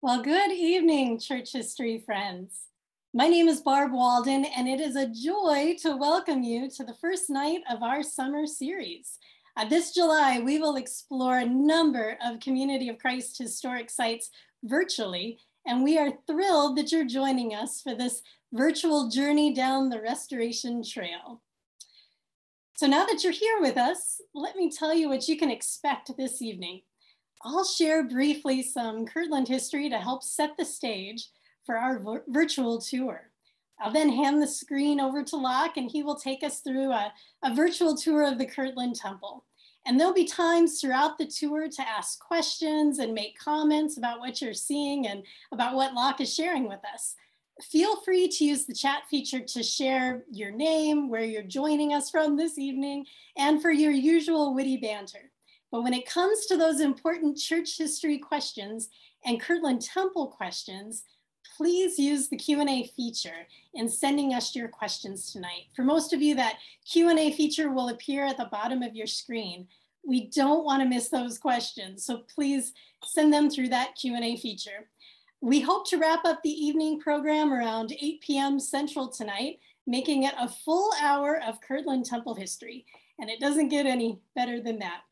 Well, good evening, church history friends. My name is Barb Walden, and it is a joy to welcome you to the first night of our summer series. Uh, this July, we will explore a number of Community of Christ historic sites virtually, and we are thrilled that you're joining us for this virtual journey down the Restoration Trail. So now that you're here with us, let me tell you what you can expect this evening. I'll share briefly some Kirtland history to help set the stage for our virtual tour. I'll then hand the screen over to Lach and he will take us through a, a virtual tour of the Kirtland Temple. And there'll be times throughout the tour to ask questions and make comments about what you're seeing and about what Lach is sharing with us. Feel free to use the chat feature to share your name, where you're joining us from this evening, and for your usual witty banter. But when it comes to those important church history questions and Kirtland Temple questions, please use the Q&A feature in sending us your questions tonight. For most of you, that Q&A feature will appear at the bottom of your screen. We don't want to miss those questions, so please send them through that Q&A feature. We hope to wrap up the evening program around 8 p.m. Central tonight, making it a full hour of Kirtland Temple history. And it doesn't get any better than that.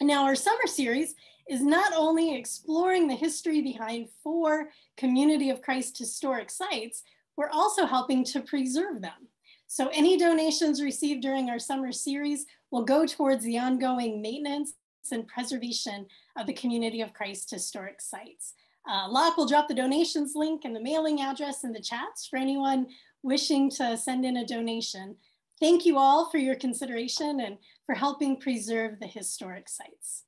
Now, our summer series is not only exploring the history behind four Community of Christ historic sites, we're also helping to preserve them. So any donations received during our summer series will go towards the ongoing maintenance and preservation of the Community of Christ historic sites. Uh, Lach will drop the donations link and the mailing address in the chats for anyone wishing to send in a donation. Thank you all for your consideration and for helping preserve the historic sites.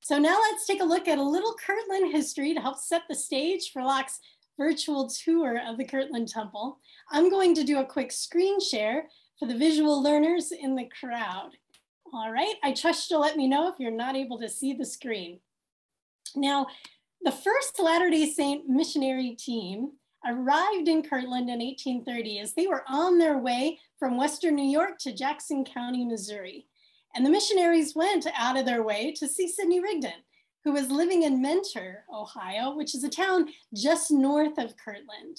So now let's take a look at a little Kirtland history to help set the stage for Lach's virtual tour of the Kirtland Temple. I'm going to do a quick screen share for the visual learners in the crowd. All right, I trust you'll let me know if you're not able to see the screen. Now, the first Latter-day Saint missionary team arrived in Kirtland in 1830 as they were on their way from Western New York to Jackson County, Missouri. And the missionaries went out of their way to see Sidney Rigdon, who was living in Mentor, Ohio, which is a town just north of Kirtland.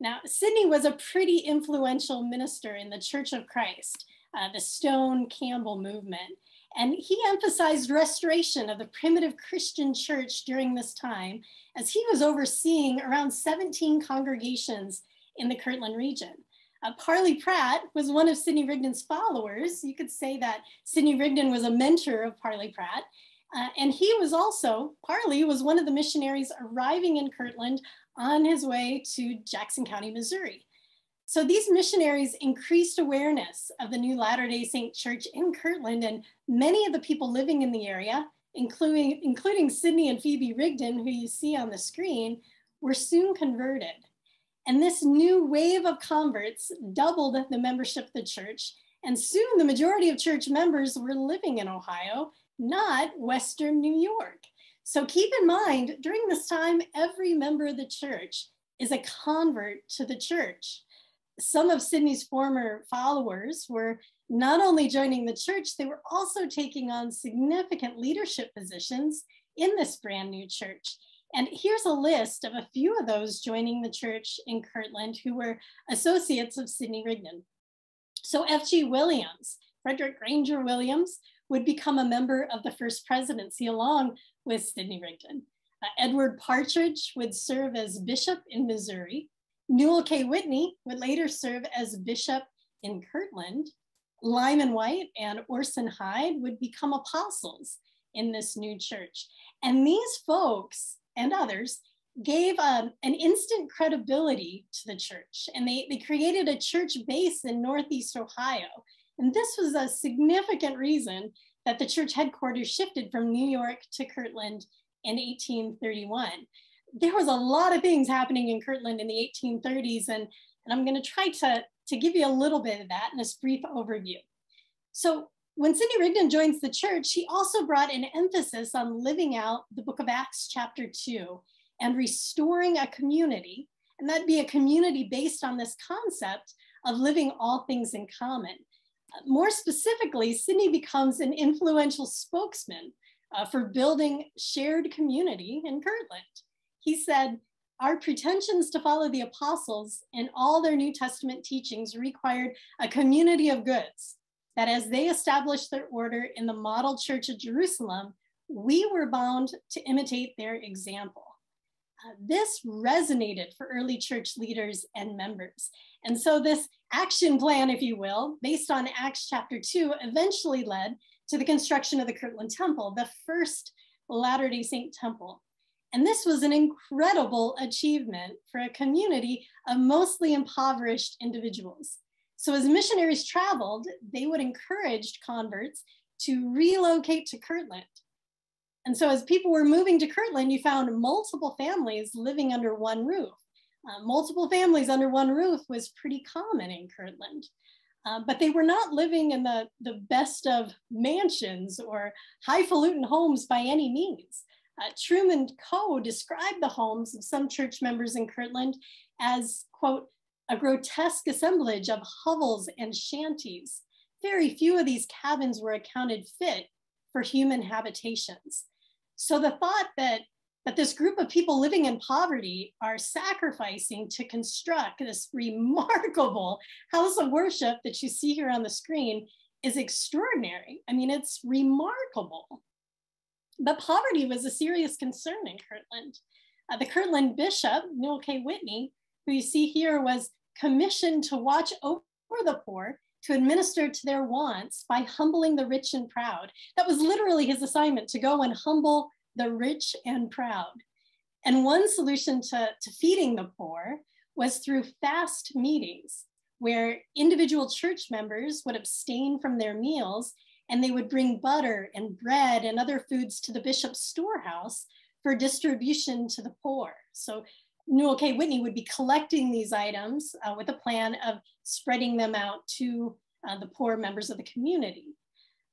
Now, Sidney was a pretty influential minister in the Church of Christ, uh, the Stone Campbell movement. And he emphasized restoration of the primitive Christian church during this time as he was overseeing around 17 congregations in the Kirtland region. Uh, Parley Pratt was one of Sidney Rigdon's followers. You could say that Sidney Rigdon was a mentor of Parley Pratt. Uh, and he was also, Parley was one of the missionaries arriving in Kirtland on his way to Jackson County, Missouri. So these missionaries increased awareness of the new Latter-day Saint Church in Kirtland and many of the people living in the area, including, including Sidney and Phoebe Rigdon, who you see on the screen, were soon converted. And this new wave of converts doubled the membership of the church. And soon the majority of church members were living in Ohio, not Western New York. So keep in mind, during this time, every member of the church is a convert to the church. Some of Sidney's former followers were not only joining the church, they were also taking on significant leadership positions in this brand new church. And here's a list of a few of those joining the church in Kirtland who were associates of Sidney Rigdon. So F.G. Williams, Frederick Granger Williams, would become a member of the first presidency along with Sidney Rigdon. Uh, Edward Partridge would serve as bishop in Missouri. Newel K. Whitney would later serve as bishop in Kirtland. Lyman Wight and Orson Hyde would become apostles in this new church. And these folks and others gave um, an instant credibility to the church. And they, they created a church base in Northeast Ohio. And this was a significant reason that the church headquarters shifted from New York to Kirtland in 1831. There was a lot of things happening in Kirtland in the 1830s, and, and I'm going to try to, to give you a little bit of that in this brief overview. So when Sidney Rigdon joins the church, he also brought an emphasis on living out the book of Acts, chapter 2, and restoring a community. And that'd be a community based on this concept of living all things in common. More specifically, Sidney becomes an influential spokesman uh, for building shared community in Kirtland. he said, our pretensions to follow the apostles and all their New Testament teachings required a community of goods, that as they established their order in the model church of Jerusalem, we were bound to imitate their example. Uh, this resonated for early church leaders and members. And so this action plan, if you will, based on Acts chapter 2, eventually led to the construction of the Kirtland Temple, the first Latter-day Saint temple. And this was an incredible achievement for a community of mostly impoverished individuals. So as missionaries traveled, they would encourage converts to relocate to Kirtland. And so as people were moving to Kirtland, you found multiple families living under one roof. Uh, multiple families under one roof was pretty common in Kirtland. Uh, but they were not living in the, the best of mansions or highfalutin homes by any means. Uh, Truman Coe described the homes of some church members in Kirtland as, quote, a grotesque assemblage of hovels and shanties. Very few of these cabins were accounted fit for human habitations. So the thought that, that this group of people living in poverty are sacrificing to construct this remarkable house of worship that you see here on the screen is extraordinary. I mean, it's remarkable. But poverty was a serious concern in Kirtland. Uh, the Kirtland bishop, Newel K. Whitney, who you see here, was commissioned to watch over the poor to administer to their wants by humbling the rich and proud. That was literally his assignment to go and humble the rich and proud. And one solution to, to feeding the poor was through fast meetings where individual church members would abstain from their meals and they would bring butter and bread and other foods to the bishop's storehouse for distribution to the poor. So Newel K. Whitney would be collecting these items uh, with a plan of spreading them out to uh, the poor members of the community.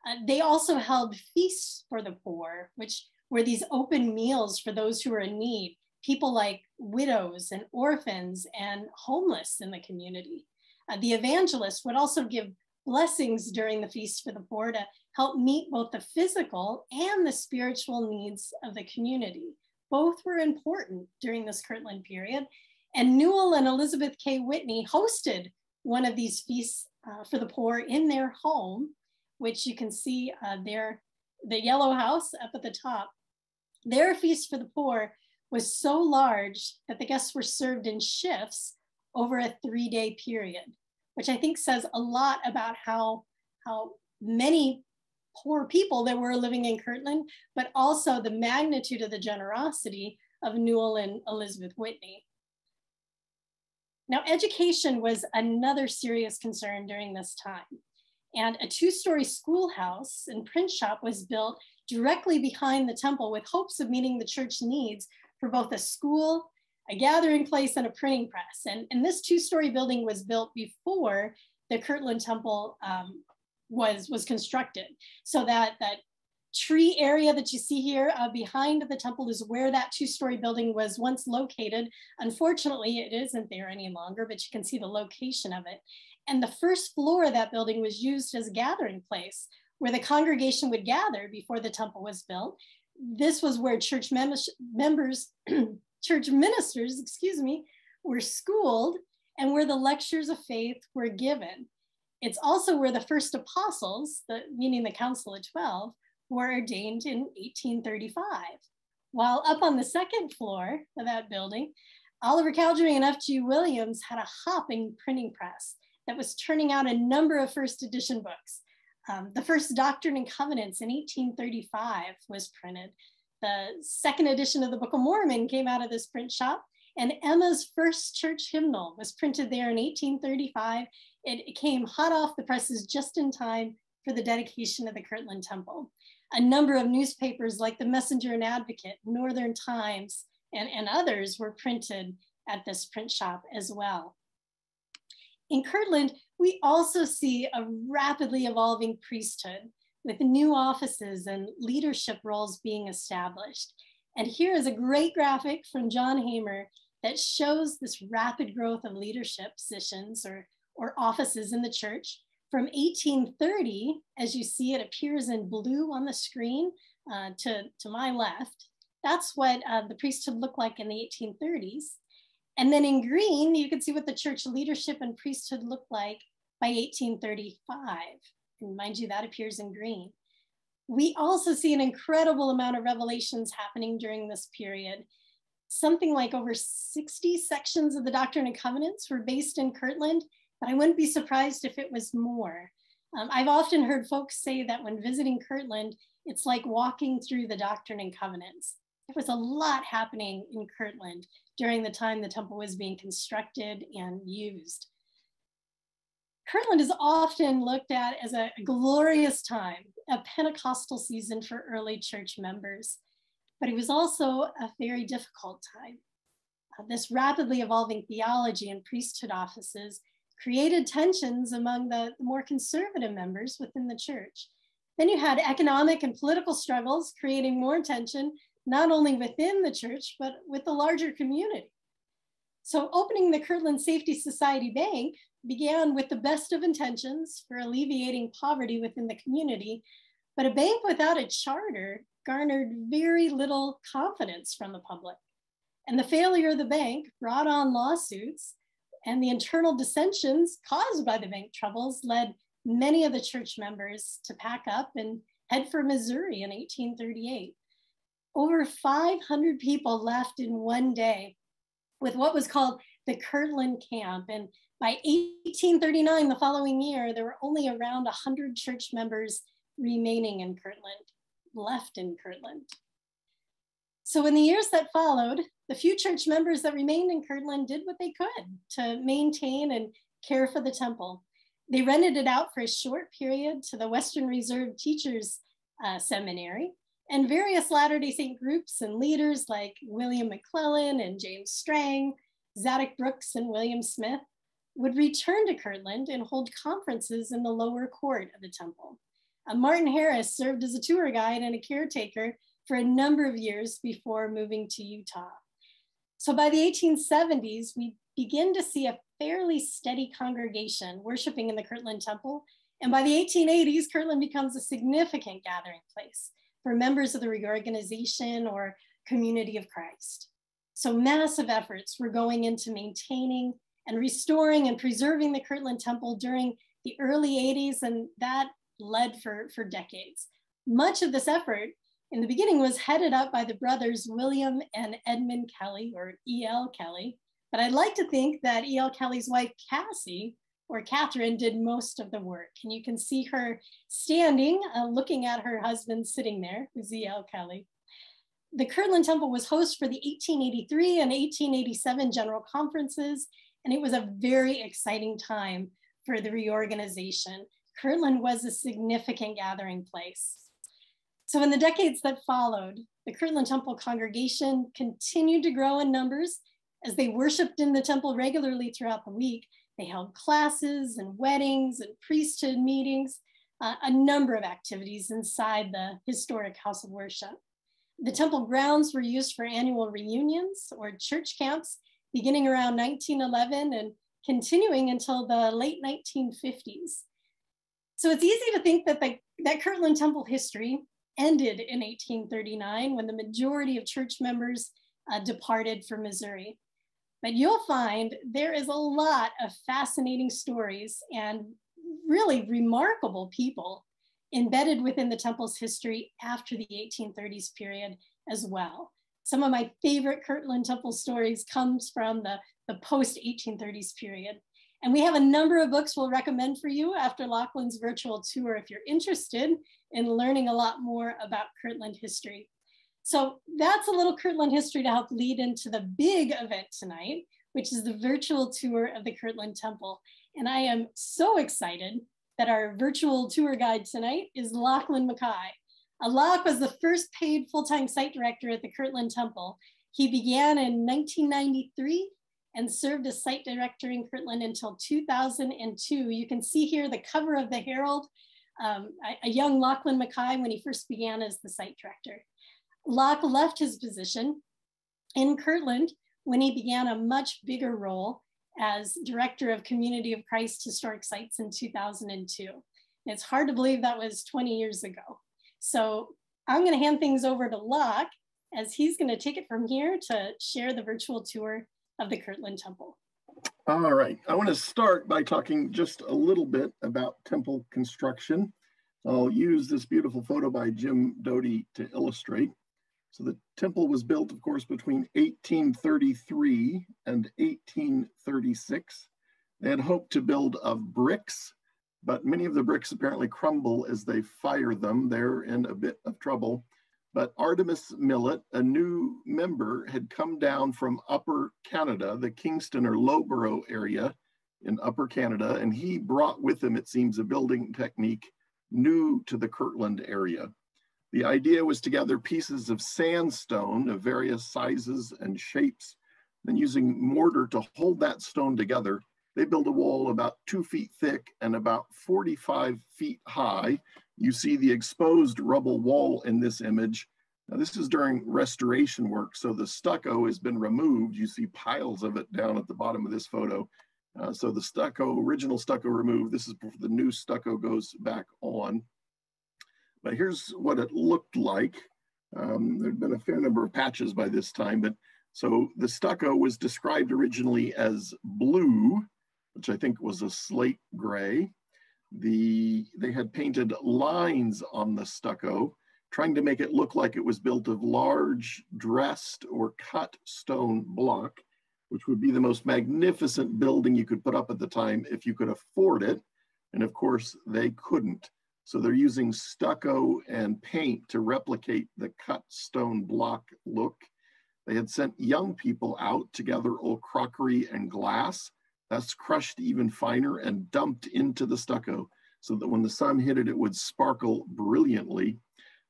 Uh, they also held feasts for the poor, which were these open meals for those who were in need, people like widows and orphans and homeless in the community. Uh, the evangelist would also give blessings during the feast for the poor to help meet both the physical and the spiritual needs of the community. Both were important during this Kirtland period. And Newel and Elizabeth K. Whitney hosted one of these feasts uh, for the poor in their home, which you can see uh, there, the yellow house up at the top. Their feast for the poor was so large that the guests were served in shifts over a three day period, which I think says a lot about how, how many poor people that were living in Kirtland, but also the magnitude of the generosity of Newel and Elizabeth Whitney. Now, education was another serious concern during this time. And a two-story schoolhouse and print shop was built directly behind the temple with hopes of meeting the church needs for both a school, a gathering place, and a printing press. And, and this two-story building was built before the Kirtland Temple um, was was constructed. So that that tree area that you see here uh, behind the temple is where that two-story building was once located. Unfortunately, it isn't there any longer, but you can see the location of it. And the first floor of that building was used as a gathering place where the congregation would gather before the temple was built. This was where church mem members, church ministers, excuse me, were schooled and where the lectures of faith were given. It's also where the first apostles, the, meaning the Council of 12, were ordained in 1835. While up on the second floor of that building, Oliver Cowdery and F.G. Williams had a hopping printing press that was turning out a number of first edition books. Um, the first Doctrine and Covenants in 1835 was printed. The second edition of the Book of Mormon came out of this print shop, and Emma's first church hymnal was printed there in 1835 it came hot off the presses just in time for the dedication of the Kirtland Temple. A number of newspapers like the Messenger and Advocate, Northern Times, and, and others were printed at this print shop as well. In Kirtland, we also see a rapidly evolving priesthood with new offices and leadership roles being established. And here is a great graphic from John Hamer that shows this rapid growth of leadership positions or or offices in the church. From 1830, as you see, it appears in blue on the screen uh, to, to my left. that's what uh, the priesthood looked like in the 1830s. And then in green, you can see what the church leadership and priesthood looked like by 1835. And mind you, that appears in green. We also see an incredible amount of revelations happening during this period. Something like over 60 sections of the Doctrine and Covenants were based in Kirtland, but I wouldn't be surprised if it was more. Um, I've often heard folks say that when visiting Kirtland, it's like walking through the Doctrine and Covenants. There was a lot happening in Kirtland during the time the temple was being constructed and used. Kirtland is often looked at as a glorious time, a Pentecostal season for early church members, but it was also a very difficult time. Uh, this rapidly evolving theology and priesthood offices created tensions among the, the more conservative members within the church. Then you had economic and political struggles creating more tension, not only within the church, but with the larger community. So opening the Kirtland Safety Society Bank began with the best of intentions for alleviating poverty within the community, but a bank without a charter garnered very little confidence from the public. And the failure of the bank brought on lawsuits and the internal dissensions caused by the bank troubles led many of the church members to pack up and head for Missouri in 1838. Over 500 people left in one day with what was called the Kirtland Camp. And by 1839, the following year, there were only around 100 church members remaining in Kirtland, left in Kirtland. So in the years that followed, the few church members that remained in Kirtland did what they could to maintain and care for the temple. They rented it out for a short period to the Western Reserve Teachers uh, Seminary, and various Latter-day Saint groups and leaders like William McLellin and James Strang, Zadoc Brooks and William Smith would return to Kirtland and hold conferences in the lower court of the temple. Uh, Martin Harris served as a tour guide and a caretaker for a number of years before moving to Utah. So by the 1870s, we begin to see a fairly steady congregation worshiping in the Kirtland Temple. And by the 1880s, Kirtland becomes a significant gathering place for members of the reorganization or community of Christ. So massive efforts were going into maintaining and restoring and preserving the Kirtland Temple during the early 80s, and that led for, for decades. Much of this effort in the beginning was headed up by the brothers William and Edmund Kelley, or E.L. Kelley. But I'd like to think that E.L. Kelley's wife, Cassie, or Catherine, did most of the work. And you can see her standing, uh, looking at her husband sitting there, who's E.L. Kelley. The Kirtland Temple was host for the 1883 and 1887 General Conferences, and it was a very exciting time for the reorganization. Kirtland was a significant gathering place. So in the decades that followed, the Kirtland Temple congregation continued to grow in numbers as they worshiped in the temple regularly throughout the week. They held classes and weddings and priesthood meetings, uh, a number of activities inside the historic house of worship. The temple grounds were used for annual reunions or church camps beginning around 1911 and continuing until the late 1950s. So it's easy to think that the, that Kirtland Temple history ended in 1839 when the majority of church members uh, departed for Missouri. But you'll find there is a lot of fascinating stories and really remarkable people embedded within the temple's history after the 1830s period as well. Some of my favorite Kirtland Temple stories comes from the, the post 1830s period. And we have a number of books we'll recommend for you after Lachlan's virtual tour if you're interested in learning a lot more about Kirtland history. So that's a little Kirtland history to help lead into the big event tonight, which is the virtual tour of the Kirtland Temple. And I am so excited that our virtual tour guide tonight is Lachlan Mackay. Uh, Lach was the first paid full-time site director at the Kirtland Temple. He began in 1993 and served as site director in Kirtland until 2002. You can see here the cover of the Herald um, a, young Lachlan Mackay when he first began as the site director. Lach left his position in Kirtland when he began a much bigger role as director of Community of Christ Historic Sites in 2002. It's hard to believe that was 20 years ago. So I'm going to hand things over to Lach as he's going to take it from here to share the virtual tour of the Kirtland Temple. All right, I want to start by talking just a little bit about temple construction. I'll use this beautiful photo by Jim Doty to illustrate. So the temple was built, of course, between 1833 and 1836. They had hoped to build of bricks, but many of the bricks apparently crumble as they fire them. They're in a bit of trouble. But Artemus Millet, a new member, had come down from Upper Canada, the Kingston or Loughborough area in Upper Canada, and he brought with him, it seems, a building technique new to the Kirtland area. The idea was to gather pieces of sandstone of various sizes and shapes, then using mortar to hold that stone together, they built a wall about two feet thick and about 45 feet high. You see the exposed rubble wall in this image. Now this is during restoration work, so the stucco has been removed. You see piles of it down at the bottom of this photo. Uh, so the stucco, original stucco removed. This is before the new stucco goes back on. But here's what it looked like. Um, there'd been a fair number of patches by this time, but so the stucco was described originally as blue, which I think was a slate gray. The, they had painted lines on the stucco, trying to make it look like it was built of large dressed or cut stone block, which would be the most magnificent building you could put up at the time if you could afford it. And of course, they couldn't. So they're using stucco and paint to replicate the cut stone block look. They had sent young people out to gather old crockery and glass. That's crushed even finer and dumped into the stucco so that when the sun hit it, it would sparkle brilliantly.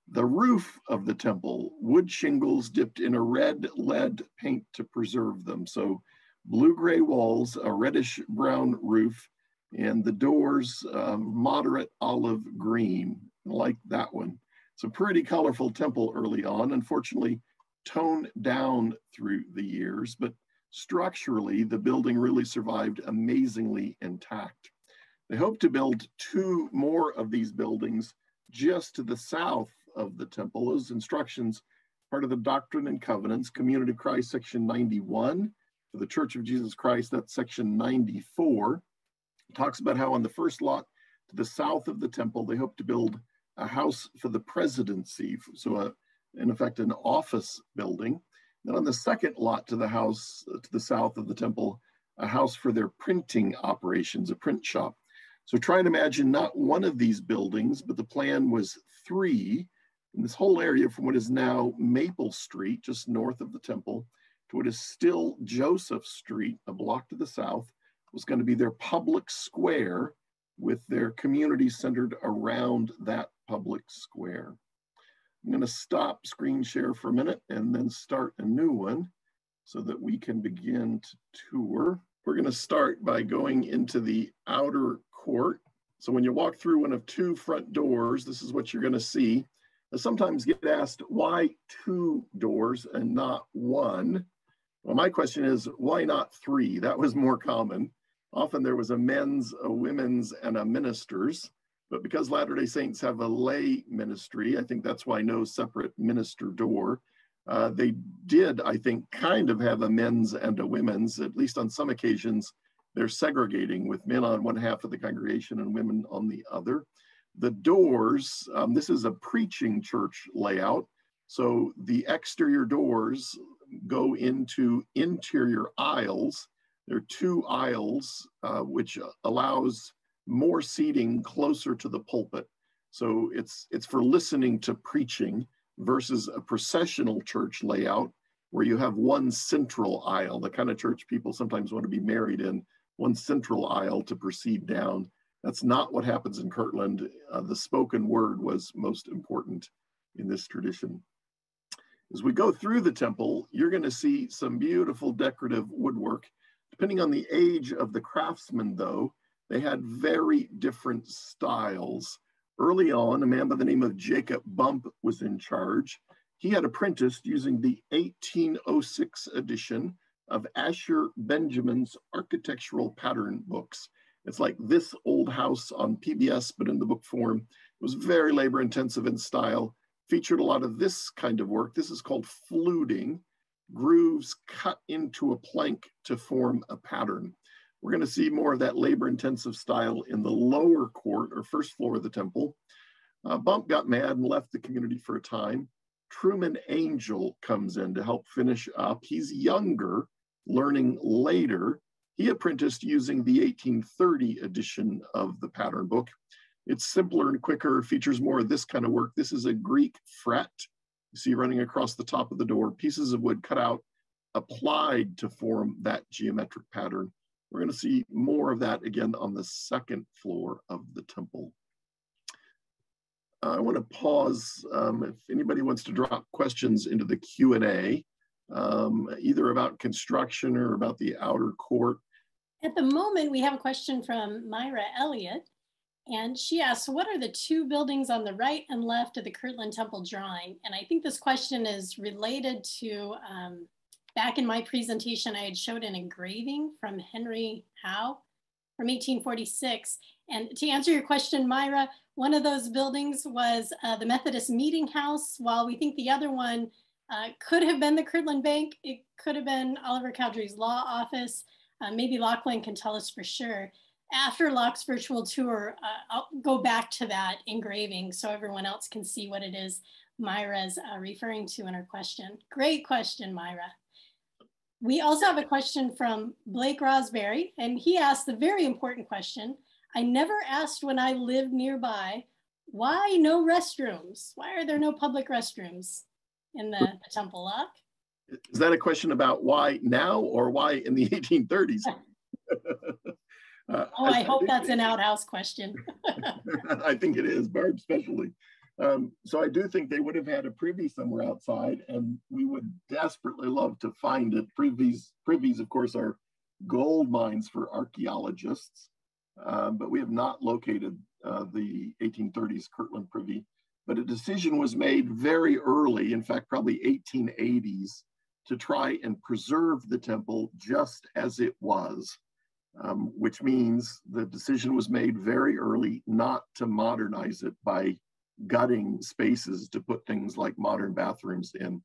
The roof of the temple, wood shingles dipped in a red lead paint to preserve them. So blue-gray walls, a reddish brown roof, and the doors uh, moderate olive green, like that one. It's a pretty colorful temple early on, unfortunately toned down through the years, but structurally the building really survived amazingly intact. They hope to build two more of these buildings just to the south of the temple. Those instructions, part of the Doctrine and Covenants, Community of Christ, section 91. For the Church of Jesus Christ, that's section 94 talks about how on the first lot to the south of the temple, they hope to build a house for the presidency, so a, in effect an office building. Then on the second lot to the house uh, to the south of the temple, a house for their printing operations, a print shop. So try and imagine not one of these buildings, but the plan was three in this whole area from what is now Maple Street, just north of the temple, to what is still Joseph Street, a block to the south, was going to be their public square with their community centered around that public square. I'm going to stop screen share for a minute and then start a new one so that we can begin to tour. We're going to start by going into the outer court. So when you walk through one of two front doors, this is what you're going to see. I sometimes get asked, why two doors and not one? Well, my question is, why not three? That was more common. Often there was a men's, a women's, and a minister's. But because Latter-day Saints have a lay ministry, I think that's why no separate minister door. Uh, they did, I think, kind of have a men's and a women's, at least on some occasions, they're segregating with men on one half of the congregation and women on the other. The doors, um, this is a preaching church layout. So the exterior doors go into interior aisles there are two aisles, uh, which allows more seating closer to the pulpit. So it's, it's for listening to preaching versus a processional church layout where you have one central aisle, the kind of church people sometimes want to be married in, one central aisle to proceed down. That's not what happens in Kirtland. Uh, the spoken word was most important in this tradition. As we go through the temple, you're going to see some beautiful decorative woodwork Depending on the age of the craftsman, though, they had very different styles. Early on, a man by the name of Jacob Bump was in charge. He had apprenticed using the 1806 edition of Asher Benjamin's architectural pattern books. It's like this old house on PBS, but in the book form. It was very labor intensive in style, featured a lot of this kind of work. This is called fluting, grooves cut into a plank to form a pattern. We're going to see more of that labor intensive style in the lower court or first floor of the temple. Uh, Bump got mad and left the community for a time. Truman Angell comes in to help finish up. He's younger, learning later. He apprenticed using the 1830 edition of the pattern book. It's simpler and quicker, features more of this kind of work. This is a Greek fret. You see running across the top of the door, pieces of wood cut out, applied to form that geometric pattern. We're going to see more of that again on the second floor of the temple. Uh, I want to pause um, if anybody wants to drop questions into the Q&A, um, either about construction or about the outer court. At the moment, we have a question from Myra Elliott, and she asks, what are the two buildings on the right and left of the Kirtland Temple drawing? And I think this question is related to um, back in my presentation, I had showed an engraving from Henry Howe from 1846. And to answer your question, Myra, one of those buildings was uh, the Methodist Meeting House, while we think the other one uh, could have been the Kirtland Bank, it could have been Oliver Cowdery's law office. Uh, maybe Lachlan can tell us for sure. After Lach's virtual tour, uh, I'll go back to that engraving so everyone else can see what it is Myra's uh, referring to in her question. Great question, Myra. We also have a question from Blake Rosberry, and he asked the very important question. I never asked when I lived nearby, why no restrooms? Why are there no public restrooms in the, the Temple Lach? Is that a question about why now or why in the 1830s? uh, oh, I, I hope that's an outhouse question. I think it is, Barb, especially. Um, so I do think they would have had a privy somewhere outside, and we would desperately love to find it. Privies, privies, of course, are gold mines for archaeologists, um, but we have not located uh, the 1830s Kirtland privy. But a decision was made very early, in fact, probably 1880s, to try and preserve the temple just as it was, um, which means the decision was made very early not to modernize it by gutting spaces to put things like modern bathrooms in.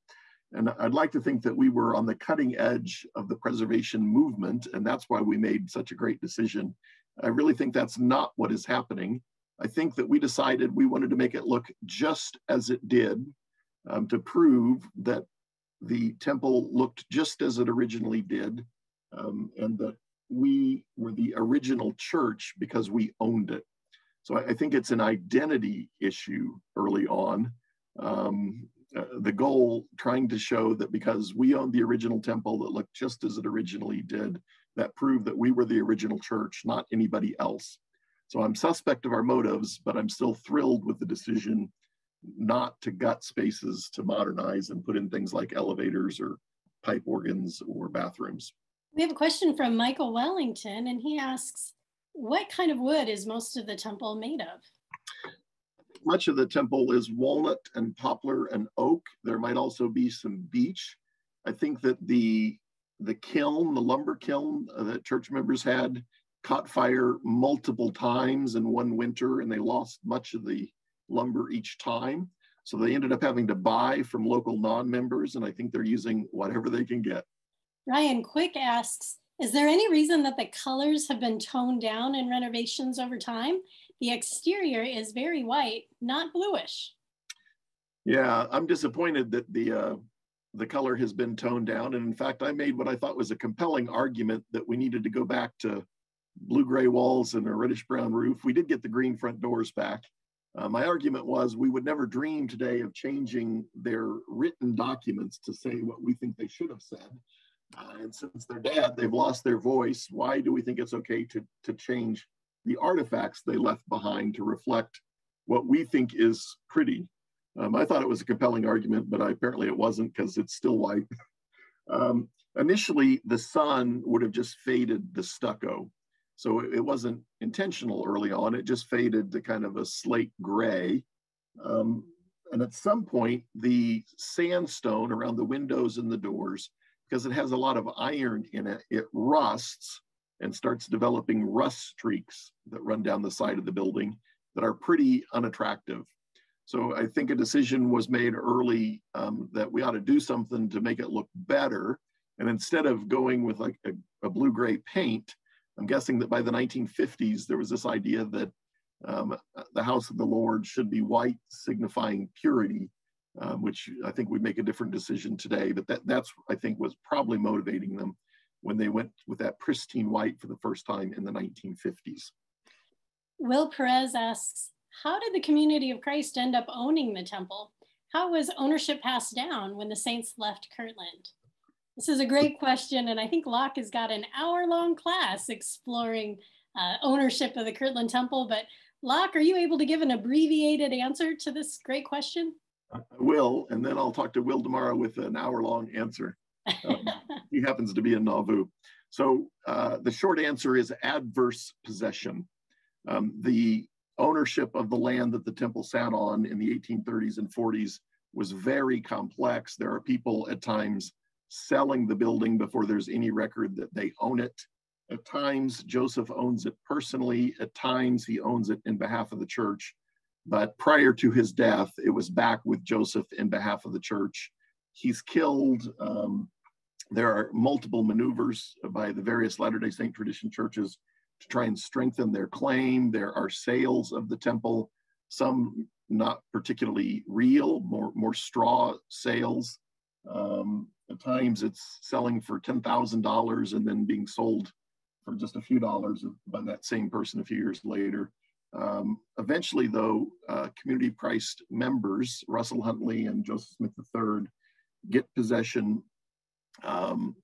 And I'd like to think that we were on the cutting edge of the preservation movement, and that's why we made such a great decision. I really think that's not what is happening. I think that we decided we wanted to make it look just as it did um, to prove that the temple looked just as it originally did, um, and that we were the original church because we owned it. So I, I think it's an identity issue early on. Um, uh, the goal trying to show that because we owned the original temple that looked just as it originally did, that proved that we were the original church, not anybody else. So I'm suspect of our motives, but I'm still thrilled with the decision not to gut spaces to modernize and put in things like elevators or pipe organs or bathrooms. We have a question from Michael Wellington, and he asks what kind of wood is most of the temple made of? Much of the temple is walnut and poplar and oak. There might also be some beech. I think that the the kiln, the lumber kiln that church members had, caught fire multiple times in one winter, and they lost much of the lumber each time. So they ended up having to buy from local non-members, and I think they're using whatever they can get. Ryan Quick asks, is there any reason that the colors have been toned down in renovations over time? The exterior is very white, not bluish. Yeah, I'm disappointed that the uh, the color has been toned down. And in fact, I made what I thought was a compelling argument that we needed to go back to blue-gray walls and a reddish-brown roof. We did get the green front doors back. Uh, my argument was we would never dream today of changing their written documents to say what we think they should have said. Uh, and since they're dead, they've lost their voice. Why do we think it's okay to, to change the artifacts they left behind to reflect what we think is pretty? Um, I thought it was a compelling argument, but I, apparently it wasn't because it's still white. um, initially, the sun would have just faded the stucco. So it, it, wasn't intentional early on. It just faded to kind of a slate gray. Um, and at some point, the sandstone around the windows and the doors because it has a lot of iron in it, it rusts and starts developing rust streaks that run down the side of the building that are pretty unattractive. So I think a decision was made early um, that we ought to do something to make it look better. And instead of going with like a, a blue-gray paint, I'm guessing that by the 1950s, there was this idea that um, the house of the Lord should be white, signifying purity, um, which I think would make a different decision today. But that, that's, I think, was probably motivating them when they went with that pristine white for the first time in the 1950s. Will Perez asks, how did the community of Christ end up owning the temple? How was ownership passed down when the saints left Kirtland? This is a great question, and I think Lach has got an hour-long class exploring uh, ownership of the Kirtland Temple. But Lach, are you able to give an abbreviated answer to this great question? I will, and then I'll talk to Will tomorrow with an hour-long answer. Um, he happens to be in Nauvoo. So uh, the short answer is adverse possession. Um, the ownership of the land that the temple sat on in the 1830s and 40s was very complex. There are people at times selling the building before there's any record that they own it. At times, Joseph owns it personally. At times, he owns it in behalf of the church. But prior to his death, it was back with Joseph in behalf of the church. He's killed. Um, there are multiple maneuvers by the various Latter day Saint tradition churches to try and strengthen their claim. There are sales of the temple, some not particularly real, more, more straw sales. Um, at times it's selling for $10,000 and then being sold for just a few dollars by that same person a few years later. Um, eventually, though, uh, community priced members, Russell Huntley and Joseph Smith III, get possession. Um,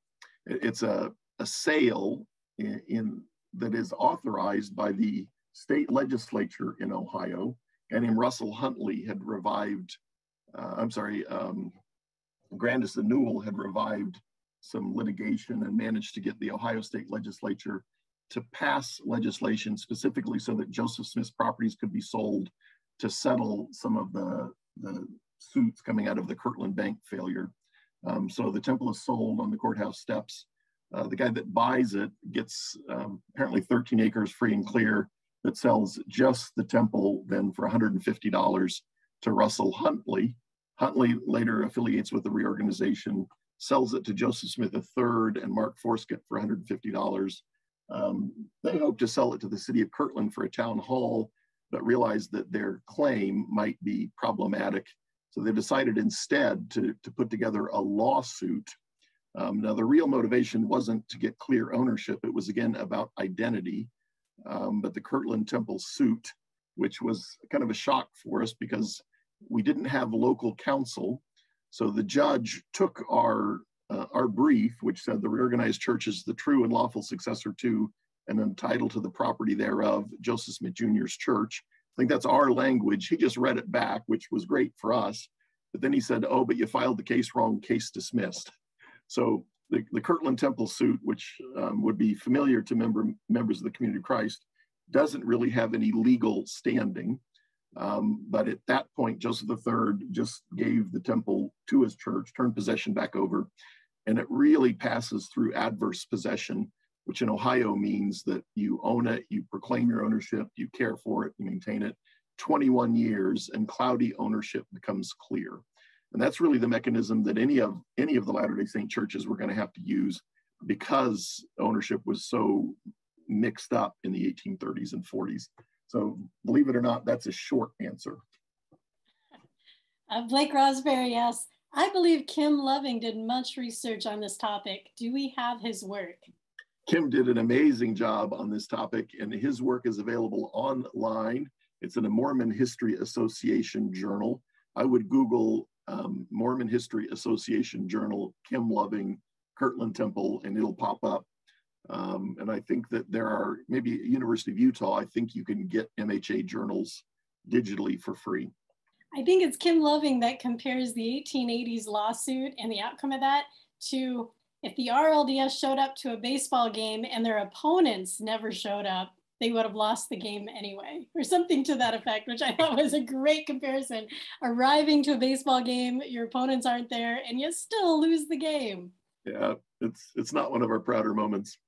it's a, a sale in, in that is authorized by the state legislature in Ohio. A guy named Russell Huntley had revived, uh, I'm sorry, um, Grandison Newell had revived some litigation and managed to get the Ohio state legislature to pass legislation specifically so that Joseph Smith's properties could be sold to settle some of the, the suits coming out of the Kirtland Bank failure. Um, so the temple is sold on the courthouse steps uh, the guy that buys it gets um, apparently 13 acres free and clear that sells just the temple then for $150 to Russell Huntley. Huntley later affiliates with the reorganization, sells it to Joseph Smith III and Mark Forscutt for $150. Um, they hoped to sell it to the city of Kirtland for a town hall, but realized that their claim might be problematic. So they decided instead to, to put together a lawsuit um, now, the real motivation wasn't to get clear ownership. It was, again, about identity. Um, but the Kirtland Temple suit, which was kind of a shock for us because we didn't have local counsel. So the judge took our, uh, our brief, which said the reorganized church is the true and lawful successor to and entitled to the property thereof, Joseph Smith Jr.'s church. I think that's our language. He just read it back, which was great for us. But then he said, oh, but you filed the case wrong, case dismissed. So the, the Kirtland Temple suit, which um, would be familiar to member, members of the Community of Christ, doesn't really have any legal standing. Um, but at that point, Joseph III just gave the temple to his church, turned possession back over, and it really passes through adverse possession, which in Ohio means that you own it, you proclaim your ownership, you care for it, you maintain it 21 years, and cloudy ownership becomes clear. And that's really the mechanism that any of any of the Latter-day Saint churches were going to have to use because ownership was so mixed up in the 1830s and 40s. So believe it or not, that's a short answer. Uh, Blake Rosberry yes. I believe Kim Loving did much research on this topic. Do we have his work? Kim did an amazing job on this topic and his work is available online. It's in a Mormon History Association journal. I would Google um, Mormon History Association Journal, Kim Loving, Kirtland Temple, and it'll pop up. Um, and I think that there are maybe University of Utah, I think you can get MHA journals digitally for free. I think it's Kim Loving that compares the 1880s lawsuit and the outcome of that to if the RLDS showed up to a baseball game and their opponents never showed up, they would have lost the game anyway, or something to that effect, which I thought was a great comparison. Arriving to a baseball game, your opponents aren't there, and you still lose the game. Yeah, it's it's not one of our prouder moments.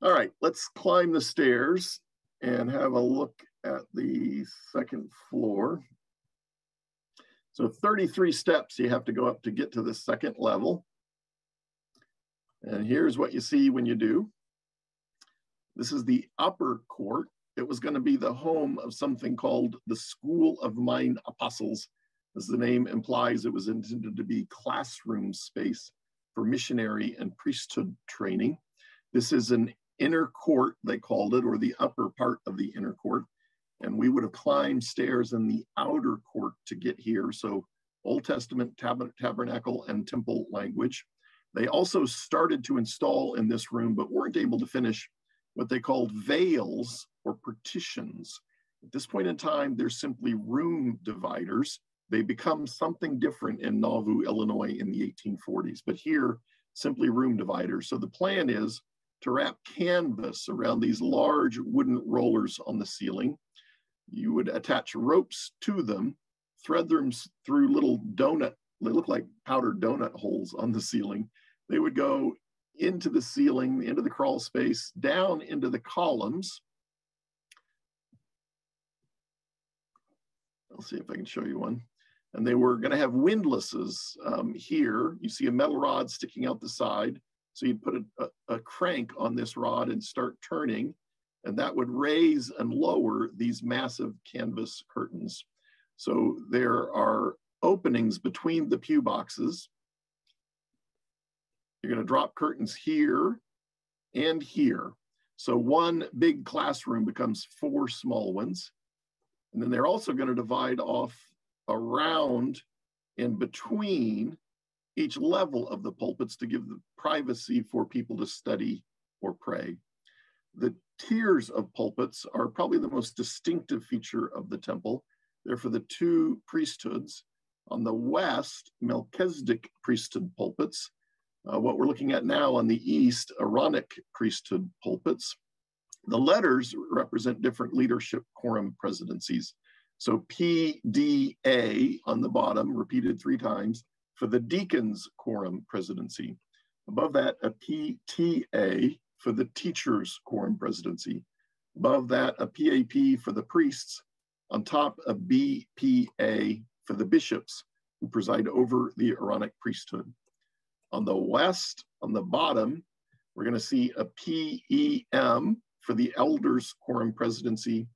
All right, let's climb the stairs and have a look at the second floor. So 33 steps you have to go up to get to the second level. And here's what you see when you do. This is the upper court. It was going to be the home of something called the School of Mine Apostles. As the name implies, it was intended to be classroom space for missionary and priesthood training. This is an inner court, they called it, or the upper part of the inner court. And we would have climbed stairs in the outer court to get here. So Old Testament tab tabernacle and temple language. They also started to install in this room, but weren't able to finish what they called veils or partitions. At this point in time, they're simply room dividers. They become something different in Nauvoo, Illinois in the 1840s, but here, simply room dividers. So the plan is to wrap canvas around these large wooden rollers on the ceiling. You would attach ropes to them, thread them through little donut, they look like powdered donut holes on the ceiling. They would go into the ceiling, into the crawl space, down into the columns. I'll see if I can show you one. And they were gonna have windlasses um, here. You see a metal rod sticking out the side. So you'd put a, a, a crank on this rod and start turning, and that would raise and lower these massive canvas curtains. So there are openings between the pew boxes. You're gonna drop curtains here and here. So one big classroom becomes four small ones. And then they're also gonna divide off around in between each level of the pulpits to give the privacy for people to study or pray. The tiers of pulpits are probably the most distinctive feature of the temple. They're for the two priesthoods. On the west, Melchizedek priesthood pulpits. Uh, what we're looking at now on the east, Aaronic priesthood pulpits. The letters represent different leadership quorum presidencies. So PDA on the bottom, repeated three times, for the deacons quorum presidency. Above that, a PTA for the teachers quorum presidency. Above that, a PAP for the priests. On top, a BPA for the bishops who preside over the Aaronic priesthood. On the west, on the bottom, we're going to see a PEM for the elders quorum presidency,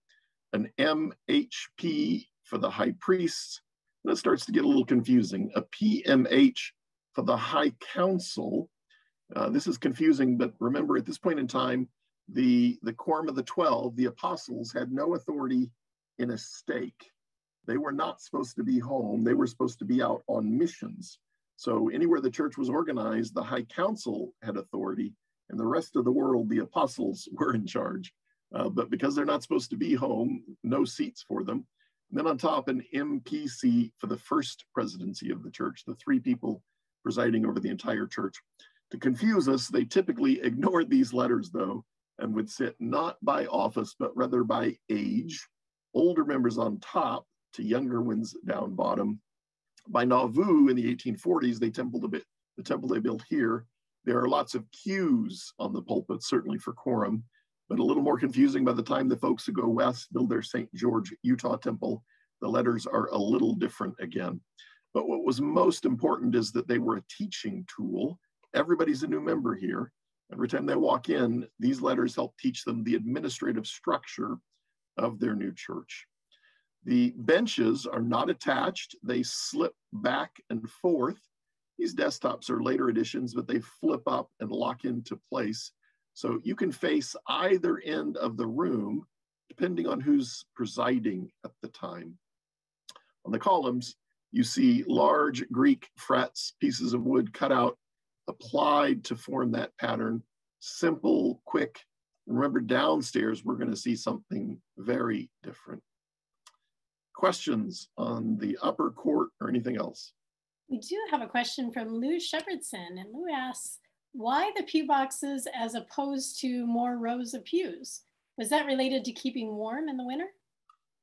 an MHP for the high priests, and that starts to get a little confusing. A PMH for the High Council. Uh, this is confusing, but remember at this point in time, the, the quorum of the 12, the apostles, had no authority in a stake. They were not supposed to be home. They were supposed to be out on missions. So anywhere the church was organized, the high council had authority, and the rest of the world, the apostles were in charge. Uh, but because they're not supposed to be home, no seats for them. And then on top, an MPC for the first presidency of the church, the three people presiding over the entire church. To confuse us, they typically ignored these letters though, and would sit not by office, but rather by age, older members on top to younger ones down bottom. By Nauvoo in the 1840s, they templed a bit, the temple they built here. There are lots of cues on the pulpit, certainly for quorum, but a little more confusing by the time the folks who go west build their St. George, Utah temple. The letters are a little different again. But what was most important is that they were a teaching tool. Everybody's a new member here. Every time they walk in, these letters help teach them the administrative structure of their new church. The benches are not attached. They slip back and forth. These desktops are later additions, but they flip up and lock into place so you can face either end of the room, depending on who's presiding at the time. On the columns, you see large Greek frets, pieces of wood cut out, applied to form that pattern. Simple, quick. Remember, downstairs, we're going to see something very different. Questions on the upper court or anything else? We do have a question from Lou Shepardson, and Lou asks, why the pew boxes as opposed to more rows of pews? Was that related to keeping warm in the winter?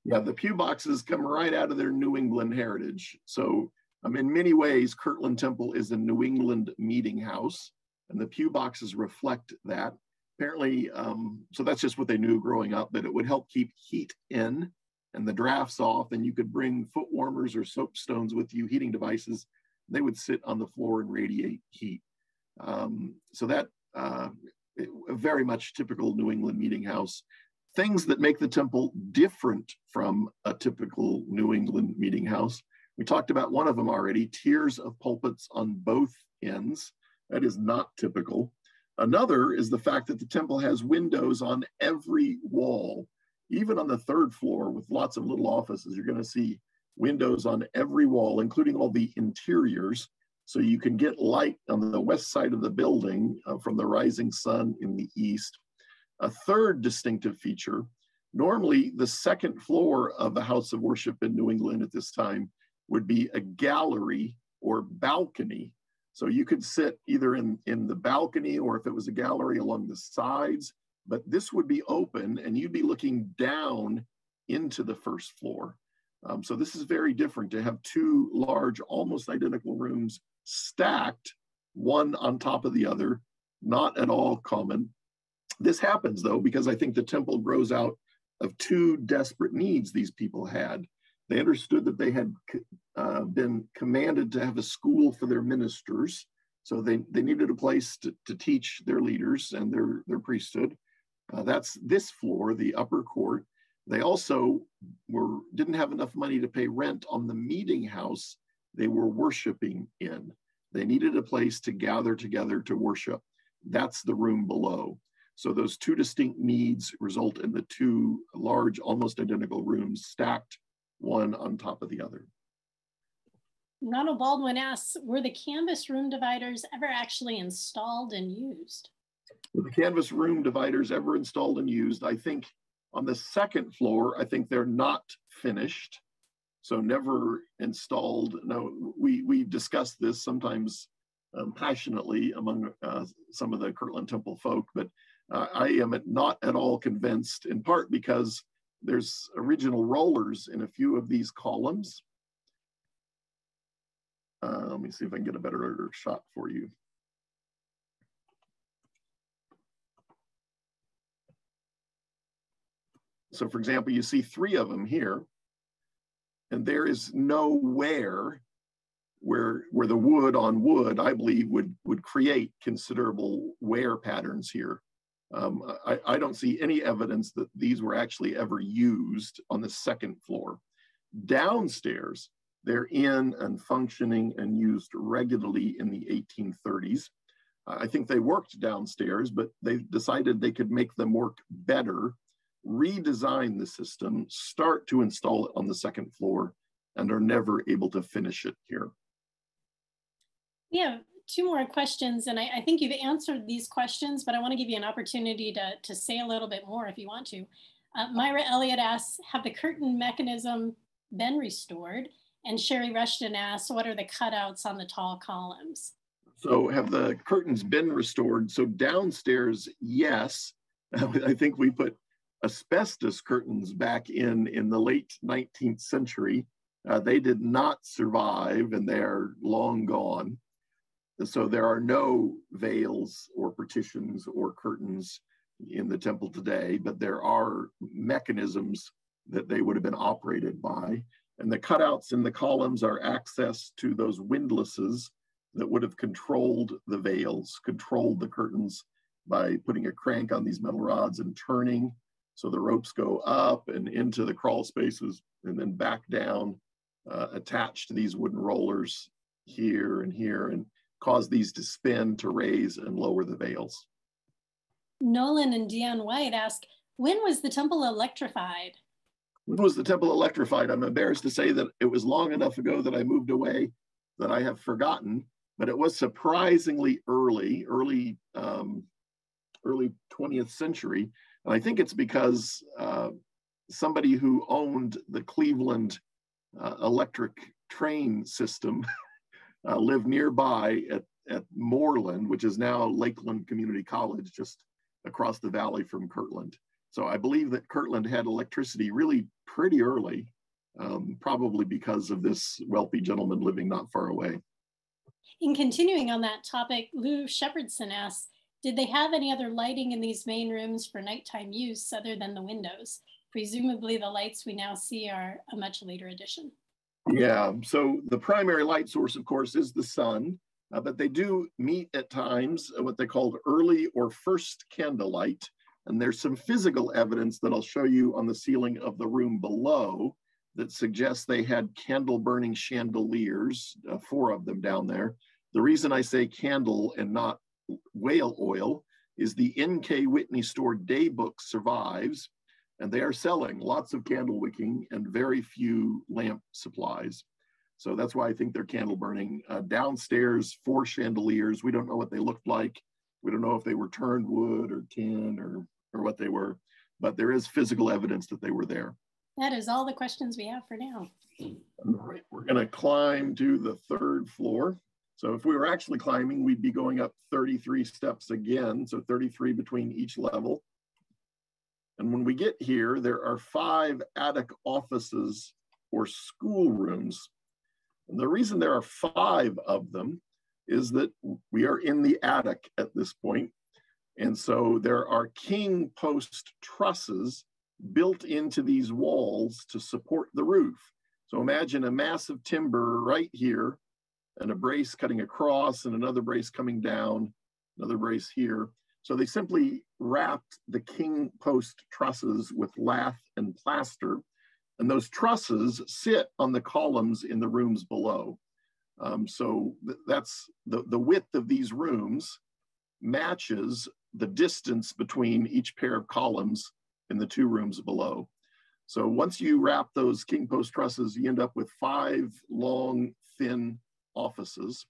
Yeah, the pew boxes come right out of their New England heritage. So um, in many ways, Kirtland Temple is a New England meeting house, and the pew boxes reflect that. Apparently, um, so that's just what they knew growing up, that it would help keep heat in and the draft's off, and you could bring foot warmers or soapstones with you, heating devices. They would sit on the floor and radiate heat. Um, so that uh, very much typical New England meeting house. Things that make the temple different from a typical New England meeting house. We talked about one of them already, tiers of pulpits on both ends. That is not typical. Another is the fact that the temple has windows on every wall. Even on the third floor with lots of little offices, you're going to see windows on every wall, including all the interiors. So you can get light on the west side of the building uh, from the rising sun in the east. A third distinctive feature, normally the second floor of the house of worship in New England at this time would be a gallery or balcony so you could sit either in, in the balcony or if it was a gallery along the sides, but this would be open and you'd be looking down into the first floor. Um, so this is very different to have two large, almost identical rooms stacked, one on top of the other, not at all common. This happens though, because I think the temple grows out of two desperate needs these people had. They understood that they had uh, been commanded to have a school for their ministers. So they, they needed a place to, to teach their leaders and their, their priesthood. Uh, that's this floor, the upper court. They also were didn't have enough money to pay rent on the meeting house they were worshiping in. They needed a place to gather together to worship. That's the room below. So those two distinct needs result in the two large, almost identical rooms stacked one on top of the other. Ronald Baldwin asks, were the canvas room dividers ever actually installed and used? Were the canvas room dividers ever installed and used? I think on the second floor, I think they're not finished. So never installed. No, we, we discussed this sometimes um, passionately among uh, some of the Kirtland Temple folk, but uh, I am not at all convinced, in part because there's original rollers in a few of these columns. Uh, let me see if I can get a better shot for you. So for example, you see three of them here, and there is nowhere where, where the wood on wood, I believe, would, would create considerable wear patterns here. Um, I, I, don't see any evidence that these were actually ever used on the second floor. Downstairs, they're in and functioning and used regularly in the 1830s. I think they worked downstairs, but they decided they could make them work better, redesign the system, start to install it on the second floor, and are never able to finish it here. Yeah, two more questions, and I, I, think you've answered these questions, but I want to give you an opportunity to, to say a little bit more if you want to. Uh, Myra Elliott asks, have the curtain mechanism been restored? And Sherry Rushton asks, what are the cutouts on the tall columns? So have the curtains been restored? So downstairs, yes. I think we put asbestos curtains back in in the late 19th century. Uh, they did not survive and they're long gone. So there are no veils or partitions or curtains in the temple today, but there are mechanisms that they would have been operated by. And the cutouts in the columns are access to those windlasses that would have controlled the veils, controlled the curtains by putting a crank on these metal rods and turning. So the ropes go up and into the crawl spaces and then back down, uh, attached to these wooden rollers here and here. And cause these to spin to raise and lower the veils. Nolan and Dion White ask, when was the temple electrified? When was the temple electrified? I'm embarrassed to say that it was long enough ago that I moved away that I have forgotten, but it was surprisingly early, early, um, early 20th century. And I think it's because uh, somebody who owned the Cleveland uh, electric train system uh, live nearby at, at Moreland, which is now Lakeland Community College, just across the valley from Kirtland. So I believe that Kirtland had electricity really pretty early, um, probably because of this wealthy gentleman living not far away. In continuing on that topic, Lou Shepardson asks, did they have any other lighting in these main rooms for nighttime use other than the windows? presumably the lights we now see are a much later addition. Yeah, so the primary light source, of course, is the sun, uh, but they do meet at times what they call early or first candlelight. And there's some physical evidence that I'll show you on the ceiling of the room below that suggests they had candle burning chandeliers, uh, four of them down there. The reason I say candle and not whale oil is the N.K. Whitney store daybook survives, and they are selling lots of candle wicking and very few lamp supplies. So that's why I think they're candle burning. Uh, downstairs, four chandeliers. We don't know what they looked like. We don't know if they were turned wood or tin or, or what they were, but there is physical evidence that they were there. That is all the questions we have for now. All right, we're going to climb to the third floor. So if we were actually climbing, we'd be going up 33 steps again, so 33 between each level. And when we get here, there are five attic offices or school rooms. And the reason there are five of them is that we are in the attic at this point. And so there are king post trusses built into these walls to support the roof. So imagine a massive timber right here and a brace cutting across and another brace coming down, another brace here. So they simply wrapped the king post trusses with lath and plaster and those trusses sit on the columns in the rooms below. Um, so th that's the, the width of these rooms matches the distance between each pair of columns in the two rooms below. So once you wrap those king post trusses, you end up with five long, thin offices.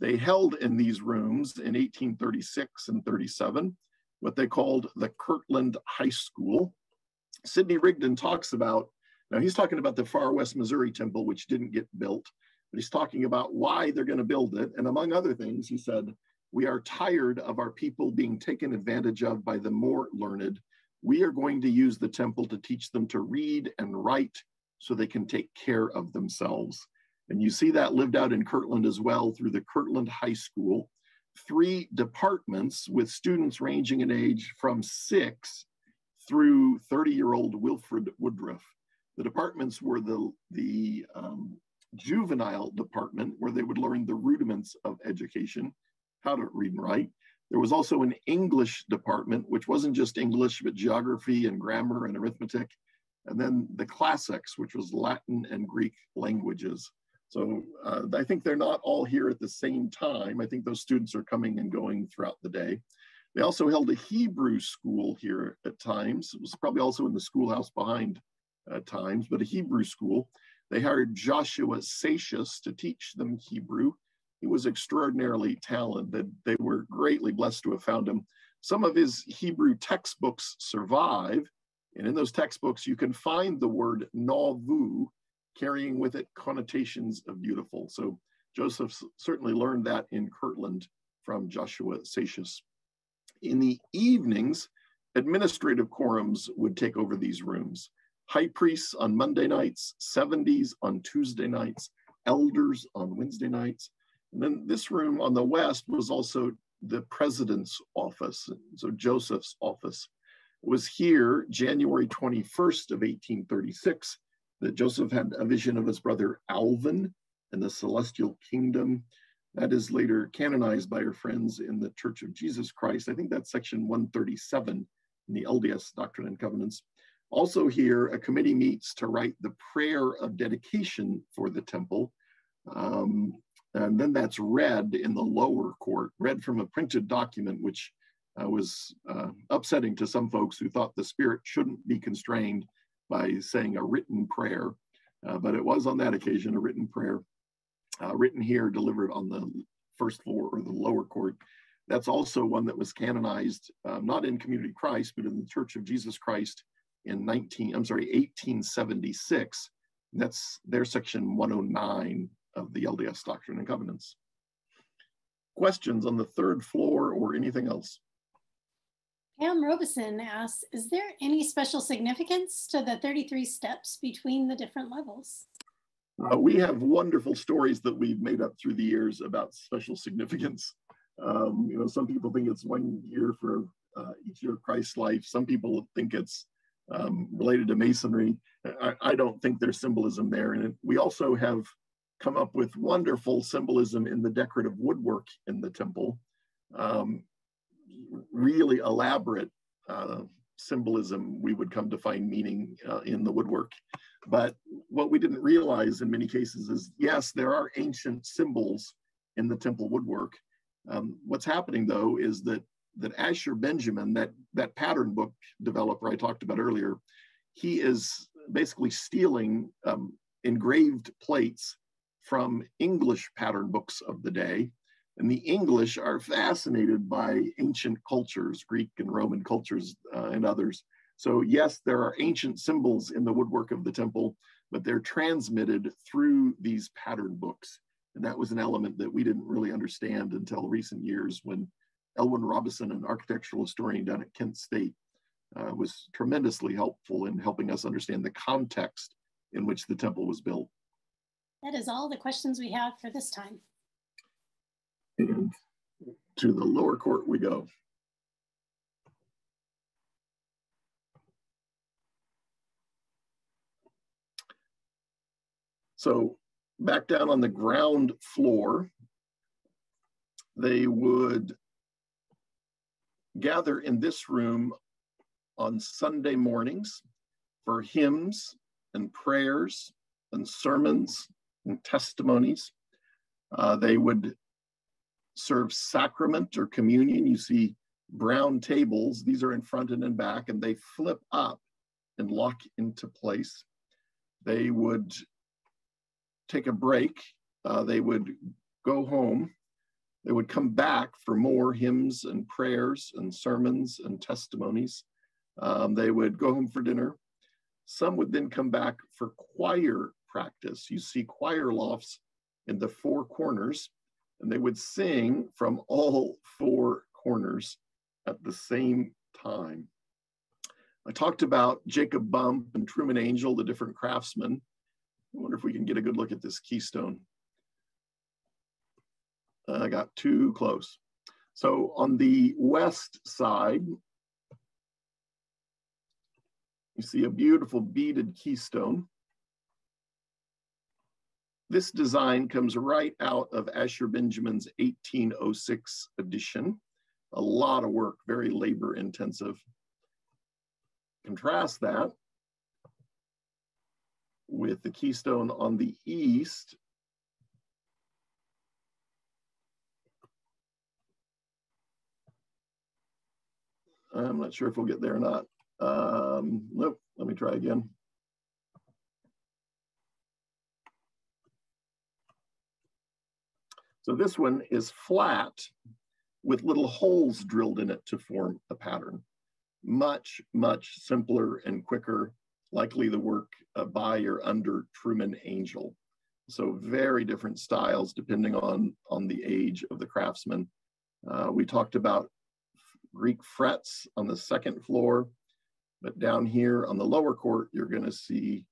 They held in these rooms in 1836 and 37, what they called the Kirtland High School. Sidney Rigdon talks about now he's talking about the far west Missouri temple, which didn't get built, but he's talking about why they're going to build it. And among other things, he said, We are tired of our people being taken advantage of by the more learned. We are going to use the temple to teach them to read and write so they can take care of themselves. And you see that lived out in Kirtland as well through the Kirtland High School. Three departments with students ranging in age from six through 30 year old Wilford Woodruff. The departments were the, the um, juvenile department where they would learn the rudiments of education, how to read and write. There was also an English department, which wasn't just English, but geography and grammar and arithmetic. And then the classics, which was Latin and Greek languages. So uh, I think they're not all here at the same time. I think those students are coming and going throughout the day. They also held a Hebrew school here at times. It was probably also in the schoolhouse behind at times, but a Hebrew school. They hired Joshua Seixas to teach them Hebrew. He was extraordinarily talented. They were greatly blessed to have found him. Some of his Hebrew textbooks survive, and in those textbooks, you can find the word Nauvoo, carrying with it connotations of beautiful. So Joseph certainly learned that in Kirtland from Joshua Seixas. In the evenings, administrative quorums would take over these rooms high priests on Monday nights, 70s on Tuesday nights, elders on Wednesday nights. And then this room on the west was also the president's office, so Joseph's office. It was here, January 21st of 1836, that Joseph had a vision of his brother Alvin and the celestial kingdom. That is later canonized by our friends in the Church of Jesus Christ. I think that's section 137 in the LDS Doctrine and Covenants. Also here, a committee meets to write the prayer of dedication for the temple. Um, and then that's read in the lower court, read from a printed document, which uh, was uh, upsetting to some folks who thought the spirit shouldn't be constrained by saying a written prayer. Uh, but it was on that occasion a written prayer, uh, written here, delivered on the first floor or the lower court. That's also one that was canonized, um, not in Community Christ, but in the Church of Jesus Christ in 19, I'm sorry, 1876. That's their section 109 of the LDS Doctrine and Covenants. Questions on the third floor or anything else? Pam Robeson asks, is there any special significance to the 33 steps between the different levels? Uh, we have wonderful stories that we've made up through the years about special significance. Um, you know, some people think it's one year for uh, each year of Christ's life. Some people think it's um, related to masonry. I, I, don't think there's symbolism there. And we also have come up with wonderful symbolism in the decorative woodwork in the temple. Um, really elaborate uh, symbolism we would come to find meaning uh, in the woodwork. But what we didn't realize in many cases is yes, there are ancient symbols in the temple woodwork. Um, what's happening though is that that Asher Benjamin, that that pattern book developer I talked about earlier, he is basically stealing um, engraved plates from English pattern books of the day. And the English are fascinated by ancient cultures, Greek and Roman cultures uh, and others. So yes, there are ancient symbols in the woodwork of the temple, but they're transmitted through these pattern books. And that was an element that we didn't really understand until recent years when Elwin Robison, an architectural historian down at Kent State, uh, was tremendously helpful in helping us understand the context in which the temple was built. That is all the questions we have for this time. To the lower court we go. So back down on the ground floor, they would gather in this room on Sunday mornings for hymns and prayers and sermons and testimonies. Uh, they would serve sacrament or communion. You see brown tables, these are in front and in back, and they flip up and lock into place. They would take a break, uh, they would go home they would come back for more hymns and prayers and sermons and testimonies. Um, they would go home for dinner. Some would then come back for choir practice. You see choir lofts in the four corners, and they would sing from all four corners at the same time. I talked about Jacob Bump and Truman Angell, the different craftsmen. I wonder if we can get a good look at this keystone. Uh, I got too close. So on the west side, you see a beautiful beaded keystone. This design comes right out of Asher Benjamin's 1806 edition. A lot of work, very labor intensive. Contrast that with the keystone on the east I'm not sure if we'll get there or not. Um, nope, let me try again. So this one is flat with little holes drilled in it to form a pattern. Much, much simpler and quicker, likely the work uh, by or under Truman Angell. So very different styles depending on, on the age of the craftsman. Uh, we talked about Greek frets on the second floor. But down here on the lower court, you're gonna see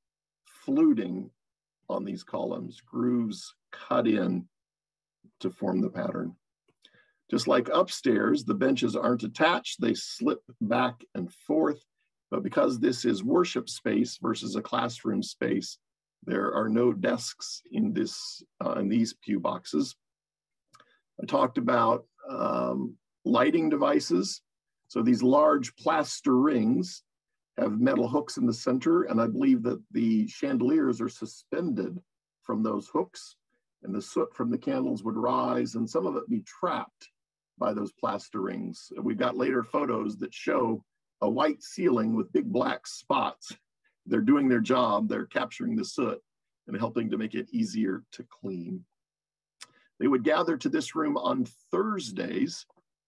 fluting on these columns, grooves cut in to form the pattern. Just like upstairs, the benches aren't attached, they slip back and forth. But because this is worship space versus a classroom space, there are no desks in this uh, in these pew boxes. I talked about um, lighting devices. So these large plaster rings have metal hooks in the center, and I believe that the chandeliers are suspended from those hooks, and the soot from the candles would rise, and some of it be trapped by those plaster rings. We've got later photos that show a white ceiling with big black spots. They're doing their job, they're capturing the soot and helping to make it easier to clean. They would gather to this room on Thursdays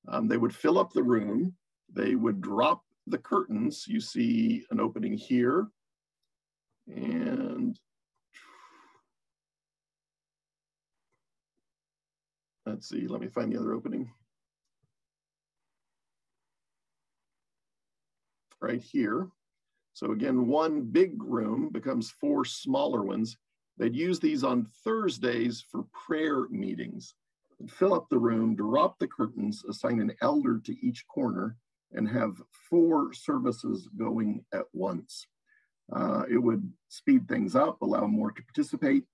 um, they would fill up the room. They would drop the curtains. You see an opening here. And let's see, let me find the other opening. Right here. So again, one big room becomes four smaller ones. They'd use these on Thursdays for prayer meetings fill up the room, drop the curtains, assign an elder to each corner, and have four services going at once. Uh, it would speed things up, allow more to participate,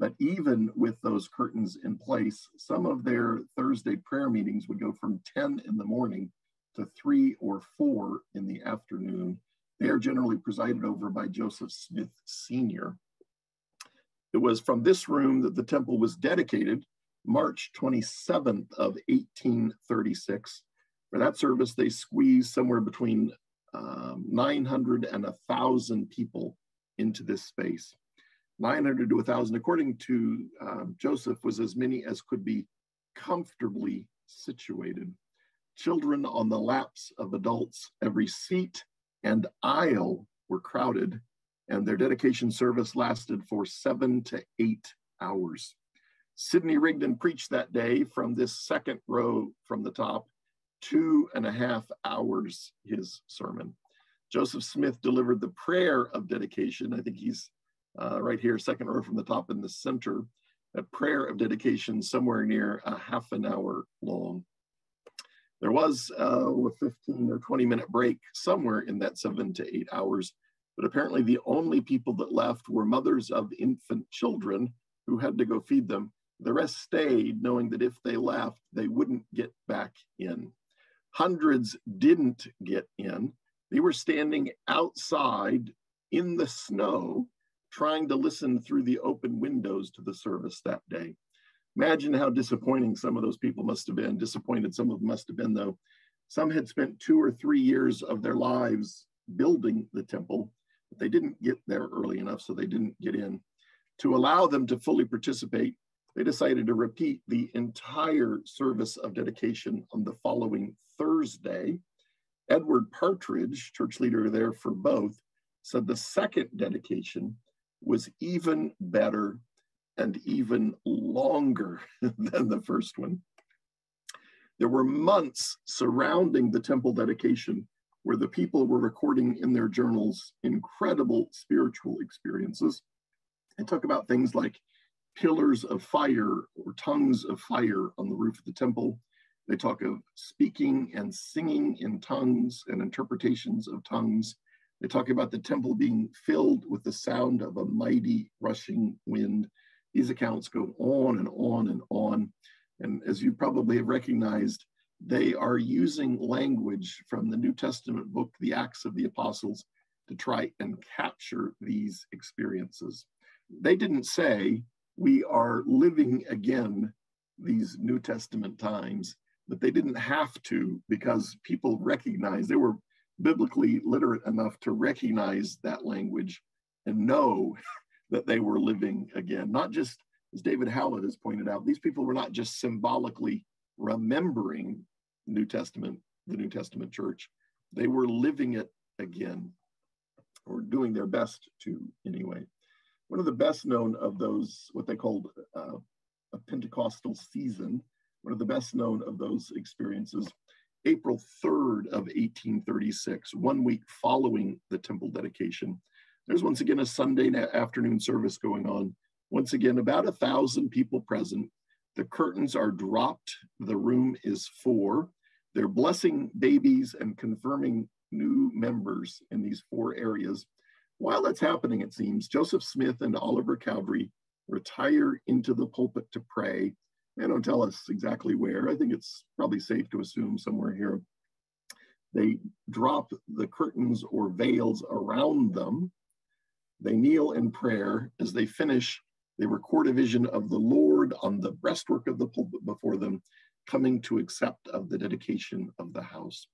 but even with those curtains in place, some of their Thursday prayer meetings would go from 10 in the morning to three or four in the afternoon. They are generally presided over by Joseph Smith Sr. It was from this room that the temple was dedicated March 27th of 1836. For that service, they squeezed somewhere between um, 900 and 1,000 people into this space. 900 to 1,000, according to um, Joseph, was as many as could be comfortably situated. Children on the laps of adults, every seat and aisle were crowded, and their dedication service lasted for seven to eight hours. Sidney Rigdon preached that day from this second row from the top, two and a half hours his sermon. Joseph Smith delivered the prayer of dedication. I think he's uh, right here, second row from the top in the center, a prayer of dedication somewhere near a half an hour long. There was uh, a 15 or 20 minute break somewhere in that seven to eight hours, but apparently the only people that left were mothers of infant children who had to go feed them. The rest stayed, knowing that if they left, they wouldn't get back in. Hundreds didn't get in. They were standing outside in the snow, trying to listen through the open windows to the service that day. Imagine how disappointing some of those people must have been. Disappointed some of them must have been, though. Some had spent two or three years of their lives building the temple, but they didn't get there early enough, so they didn't get in. To allow them to fully participate, they decided to repeat the entire service of dedication on the following Thursday. Edward Partridge, church leader there for both, said the second dedication was even better and even longer than the first one. There were months surrounding the temple dedication where the people were recording in their journals incredible spiritual experiences and talk about things like pillars of fire or tongues of fire on the roof of the temple. They talk of speaking and singing in tongues and interpretations of tongues. They talk about the temple being filled with the sound of a mighty rushing wind. These accounts go on and on and on. And as you probably have recognized, they are using language from the New Testament book, the Acts of the Apostles, to try and capture these experiences. They didn't say, we are living again these New Testament times, but they didn't have to because people recognized they were biblically literate enough to recognize that language and know that they were living again. Not just, as David Howlett has pointed out, these people were not just symbolically remembering New Testament, the New Testament church, they were living it again, or doing their best to anyway. One of the best known of those, what they called uh, a Pentecostal season, one of the best known of those experiences, April 3rd of 1836, one week following the temple dedication, there's once again a Sunday afternoon service going on. Once again, about a thousand people present. The curtains are dropped. The room is four. They're blessing babies and confirming new members in these four areas. While that's happening, it seems, Joseph Smith and Oliver Cowdery retire into the pulpit to pray. They don't tell us exactly where. I think it's probably safe to assume somewhere here. They drop the curtains or veils around them they kneel in prayer. As they finish, they record a vision of the Lord on the breastwork of the pulpit before them, coming to accept of the dedication of the house.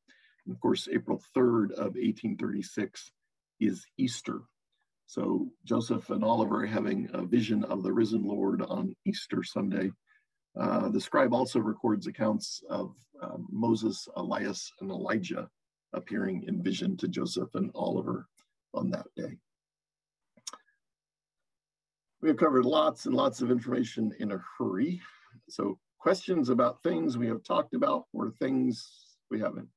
And of course, April 3rd of 1836 is Easter. So Joseph and Oliver having a vision of the risen Lord on Easter Sunday. Uh, the scribe also records accounts of um, Moses, Elias, and Elijah appearing in vision to Joseph and Oliver on that day. We have covered lots and lots of information in a hurry. So questions about things we have talked about or things we haven't?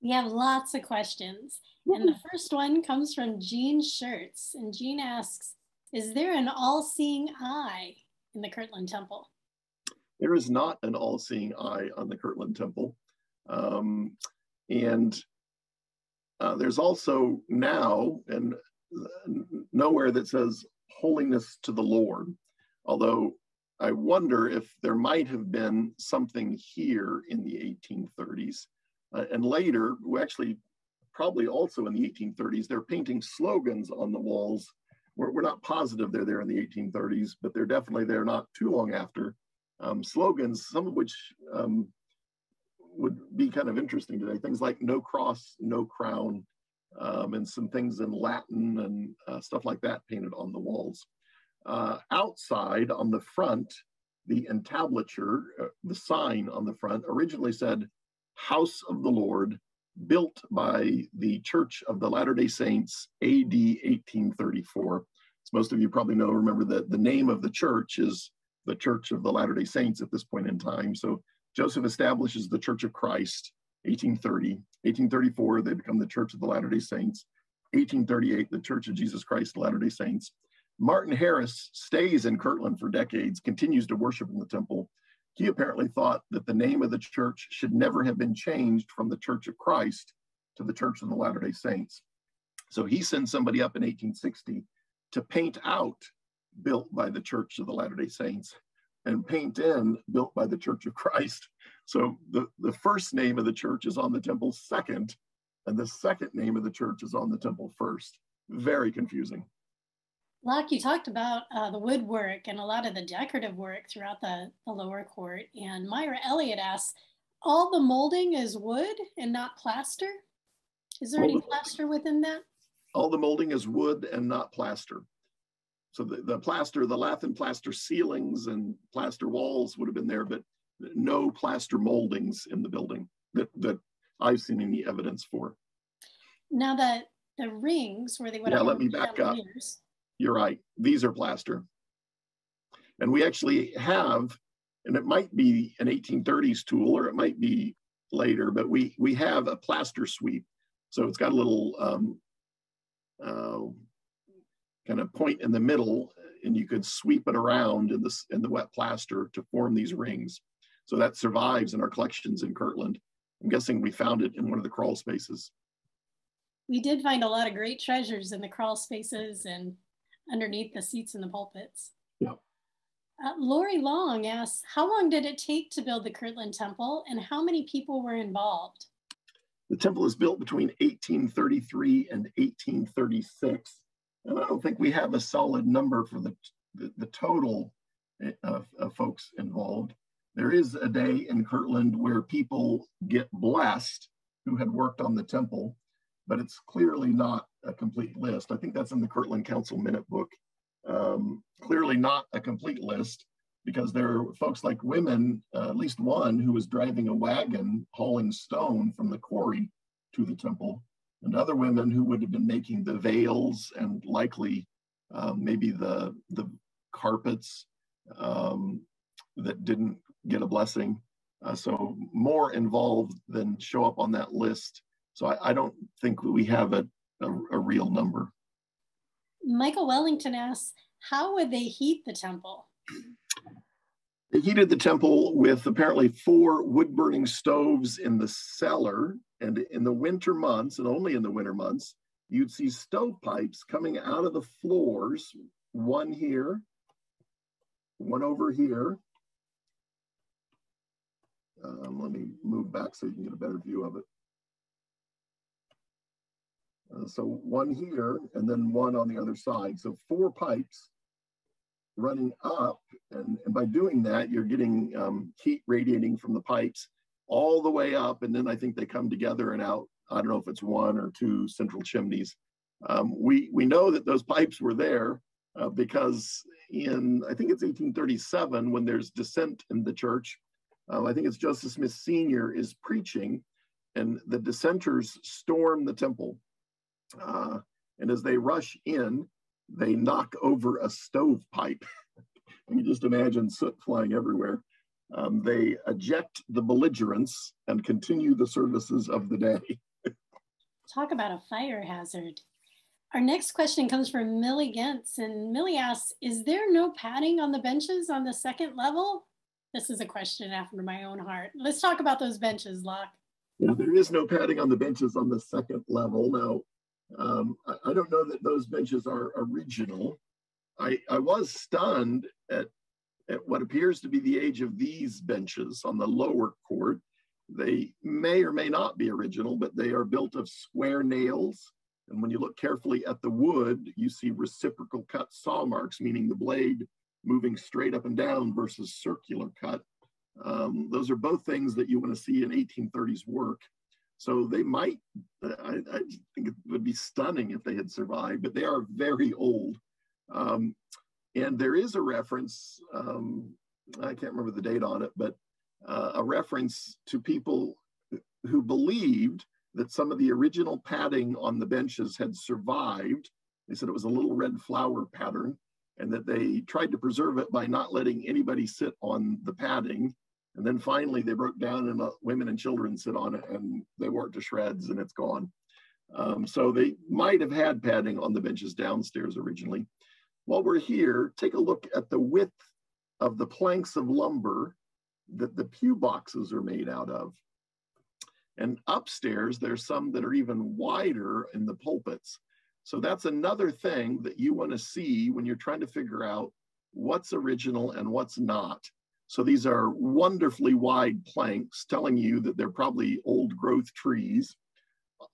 We have lots of questions. And the first one comes from Jean Shirts. And Jean asks, is there an all-seeing eye in the Kirtland Temple? There is not an all-seeing eye on the Kirtland Temple. Um, And uh, there's also now, and nowhere that says holiness to the Lord, although I wonder if there might have been something here in the 1830s. Uh, and later, actually probably also in the 1830s, they're painting slogans on the walls. We're, we're not positive they're there in the 1830s, but they're definitely there not too long after. Um, slogans, some of which um, would be kind of interesting today. Things like no cross, no crown, um, and some things in Latin and uh, stuff like that painted on the walls. Uh, outside on the front, the entablature, uh, the sign on the front, originally said House of the Lord, built by the Church of the Latter day Saints, AD 1834. As most of you probably know, remember that the name of the church is the Church of the Latter day Saints at this point in time. So Joseph establishes the Church of Christ, 1830. 1834, they become the Church of the Latter day Saints. 1838, the Church of Jesus Christ, Latter day Saints. Martin Harris stays in Kirtland for decades, continues to worship in the temple. He apparently thought that the name of the church should never have been changed from the Church of Christ to the Church of the Latter day Saints. So he sends somebody up in 1860 to paint out built by the Church of the Latter day Saints and paint in built by the Church of Christ. So the, the first name of the church is on the temple second, and the second name of the church is on the temple first. Very confusing. Lach, you talked about uh, the woodwork and a lot of the decorative work throughout the, the lower court. And Myra Elliott asks, all the molding is wood and not plaster? Is there all any the, plaster within that? All the molding is wood and not plaster. So the, the plaster, the lath and plaster ceilings and plaster walls would have been there, but no plaster moldings in the building that, that I've seen any evidence for. Now that the rings where they would yeah, let me back up. You're right. These are plaster. And we actually have, and it might be an 1830s tool or it might be later, but we, we have a plaster sweep. So it's got a little um, uh, kind of point in the middle and you could sweep it around in, this, in the wet plaster to form these rings. So that survives in our collections in Kirtland. I'm guessing we found it in one of the crawl spaces. We did find a lot of great treasures in the crawl spaces and underneath the seats in the pulpits. Yeah. Uh, Lori Long asks, how long did it take to build the Kirtland Temple and how many people were involved? The temple is built between 1833 and 1836. And I don't think we have a solid number for the, the, the total eh, of, of folks involved. There is a day in Kirtland where people get blessed who had worked on the temple, but it's clearly not a complete list. I think that's in the Kirtland Council Minute Book. Um, clearly not a complete list because there are folks like women, uh, at least one, who was driving a wagon hauling stone from the quarry to the temple, and other women who would have been making the veils and likely um, maybe the, the carpets um, that didn't get a blessing. Uh, so more involved than show up on that list. So I, I don't think we have a, a, a real number. Michael Wellington asks, how would they heat the temple? Heated the temple with apparently four wood burning stoves in the cellar. And in the winter months, and only in the winter months, you'd see stovepipes coming out of the floors, one here, one over here. Um, let me move back so you can get a better view of it. Uh, so one here and then one on the other side. So four pipes running up. And, and by doing that, you're getting um, heat radiating from the pipes all the way up. And then I think they come together and out. I don't know if it's one or two central chimneys. Um, we, we know that those pipes were there uh, because in, I think it's 1837, when there's dissent in the church, uh, I think it's Joseph Smith Sr. is preaching, and the dissenters storm the temple uh, and as they rush in, they knock over a stovepipe. you can just imagine soot flying everywhere. Um, they eject the belligerents and continue the services of the day. Talk about a fire hazard. Our next question comes from Millie Gentz, and Millie asks, is there no padding on the benches on the second level? This is a question after my own heart. Let's talk about those benches, Lach. Yeah, there is no padding on the benches on the second level. Now, um, I, I, don't know that those benches are original. I, I was stunned at, at what appears to be the age of these benches on the lower court. They may or may not be original, but they are built of square nails. And when you look carefully at the wood, you see reciprocal cut saw marks, meaning the blade moving straight up and down versus circular cut. Um, those are both things that you want to see in 1830s work. So they might, I, I, think it would be stunning if they had survived, but they are very old. Um, and there is a reference, um, I can't remember the date on it, but uh, a reference to people who believed that some of the original padding on the benches had survived. They said it was a little red flower pattern and that they tried to preserve it by not letting anybody sit on the padding and then finally they broke down and let women and children sit on it and they wore it to shreds and it's gone. Um, so they might have had padding on the benches downstairs originally. While we're here, take a look at the width of the planks of lumber that the pew boxes are made out of. And upstairs, there's some that are even wider in the pulpits. So that's another thing that you want to see when you're trying to figure out what's original and what's not. So these are wonderfully wide planks telling you that they're probably old growth trees.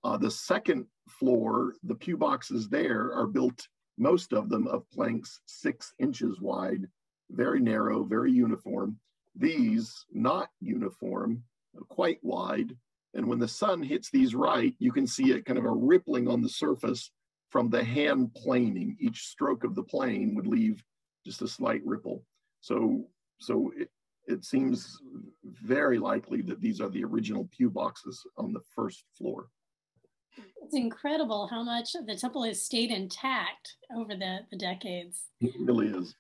Uh, the second floor, the pew boxes there are built, most of them of planks six inches wide, very narrow, very uniform. These not uniform, quite wide. And when the sun hits these right, you can see it kind of a rippling on the surface from the hand planing. Each stroke of the plane would leave just a slight ripple. So so it, it seems very likely that these are the original pew boxes on the first floor. It's incredible how much the temple has stayed intact over the, the decades. It really is.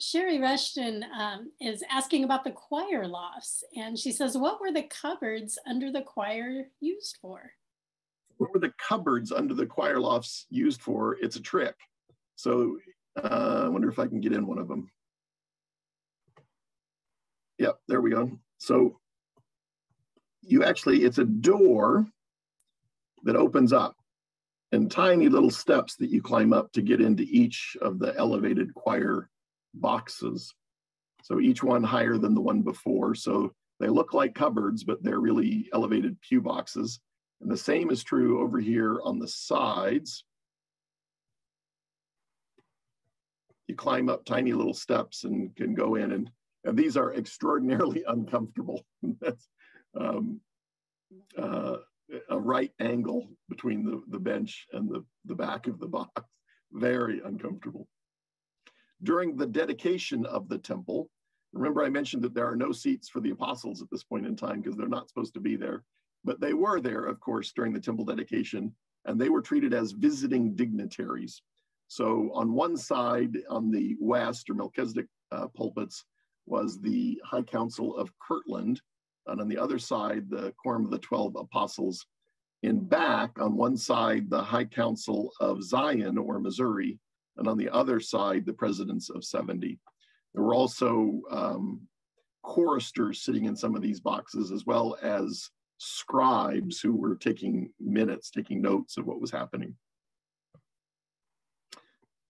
Sherry Rushton um, is asking about the choir lofts, and she says, What were the cupboards under the choir used for? What were the cupboards under the choir lofts used for? It's a trick. So uh, I wonder if I can get in one of them. Yep, there we go. So you actually, it's a door that opens up and tiny little steps that you climb up to get into each of the elevated choir boxes. So each one higher than the one before. So they look like cupboards, but they're really elevated pew boxes. And the same is true over here on the sides. You climb up tiny little steps and can go in and and these are extraordinarily uncomfortable. That's um, uh, a right angle between the, the bench and the, the back of the box. Very uncomfortable. During the dedication of the temple, remember I mentioned that there are no seats for the apostles at this point in time because they're not supposed to be there. But they were there, of course, during the temple dedication, and they were treated as visiting dignitaries. So on one side, on the west or Melchizedek uh, pulpits, was the High Council of Kirtland, and on the other side, the Quorum of the Twelve Apostles. In back, on one side, the High Council of Zion or Missouri, and on the other side, the Presidents of 70. There were also um, choristers sitting in some of these boxes, as well as scribes who were taking minutes, taking notes of what was happening.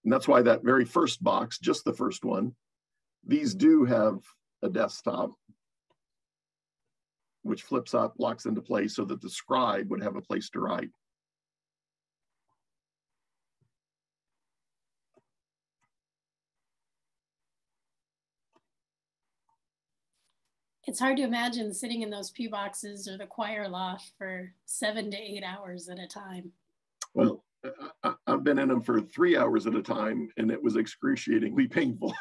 And that's why that very first box, just the first one, these do have a desktop, which flips up, locks into place so that the scribe would have a place to write. It's hard to imagine sitting in those pew boxes or the choir loft for seven to eight hours at a time. Well, I, have been in them for three hours at a time and it was excruciatingly painful.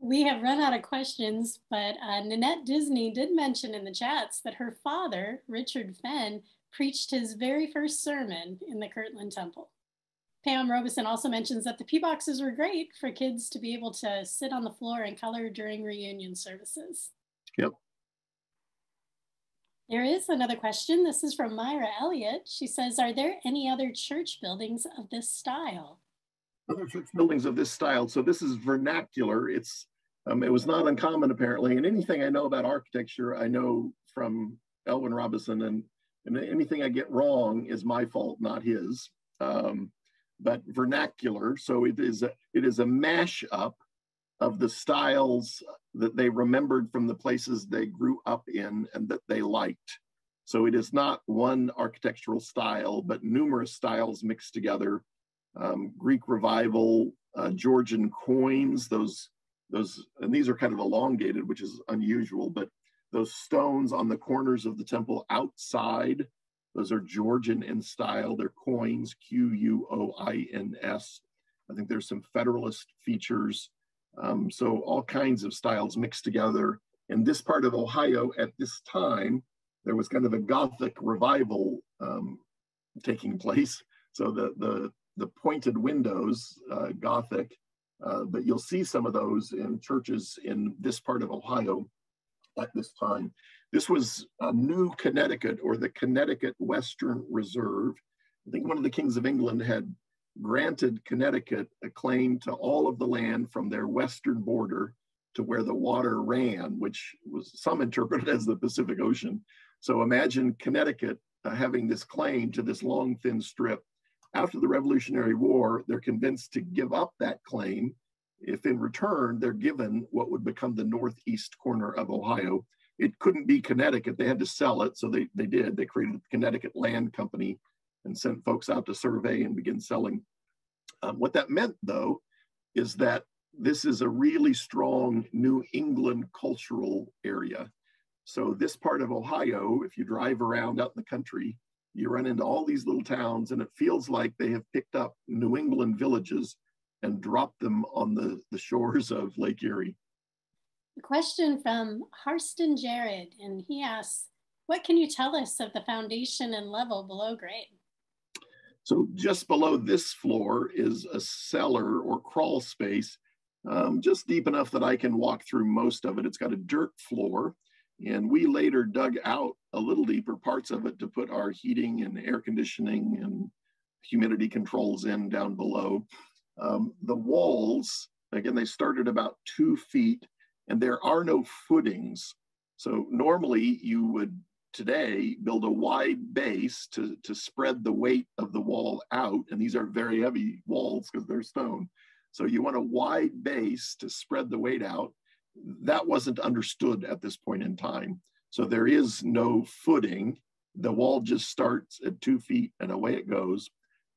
We have run out of questions, but uh, Nanette Disney did mention in the chats that her father, Richard Fenn, preached his very first sermon in the Kirtland Temple. Pam Robeson also mentions that the pew boxes were great for kids to be able to sit on the floor and color during reunion services. Yep. There is another question. This is from Myra Elliott. She says, Are there any other church buildings of this style? Other church buildings of this style. So this is vernacular. It's um, it was not uncommon apparently. And anything I know about architecture, I know from Elwin Robison, and, and anything I get wrong is my fault, not his. Um, but vernacular, so it is a, it is a mashup of the styles that they remembered from the places they grew up in and that they liked. So it is not one architectural style, but numerous styles mixed together. Um, Greek revival, uh, Georgian quoins, those, those, and these are kind of elongated, which is unusual, but those stones on the corners of the temple outside, those are Georgian in style. They're quoins, Q U O I N S. I think there's some Federalist features. Um, so all kinds of styles mixed together. In this part of Ohio at this time, there was kind of a Gothic revival um, taking place. So the the the pointed windows, uh, Gothic, uh, but you'll see some of those in churches in this part of Ohio at this time. This was a New Connecticut or the Connecticut Western Reserve. I think one of the kings of England had granted Connecticut a claim to all of the land from their western border to where the water ran, which was some interpreted as the Pacific Ocean. So imagine Connecticut uh, having this claim to this long, thin strip. After the Revolutionary War, they're convinced to give up that claim if in return they're given what would become the northeast corner of Ohio. It couldn't be Connecticut. They had to sell it. So they, they did. They created the Connecticut Land Company and sent folks out to survey and begin selling. Um, what that meant, though, is that this is a really strong New England cultural area. So this part of Ohio, if you drive around out in the country, you run into all these little towns and it feels like they have picked up New England villages and dropped them on the, the shores of Lake Erie. A question from Harston Jared, and he asks, what can you tell us of the foundation and level below grade? So just below this floor is a cellar or crawl space, um, just deep enough that I can walk through most of it. It's got a dirt floor and we later dug out a little deeper parts of it to put our heating and air conditioning and humidity controls in down below. Um, the walls, again, they started about two feet and there are no footings. So normally you would today build a wide base to, to spread the weight of the wall out. And these are very heavy walls because they're stone. So you want a wide base to spread the weight out that wasn't understood at this point in time. So there is no footing. The wall just starts at two feet and away it goes.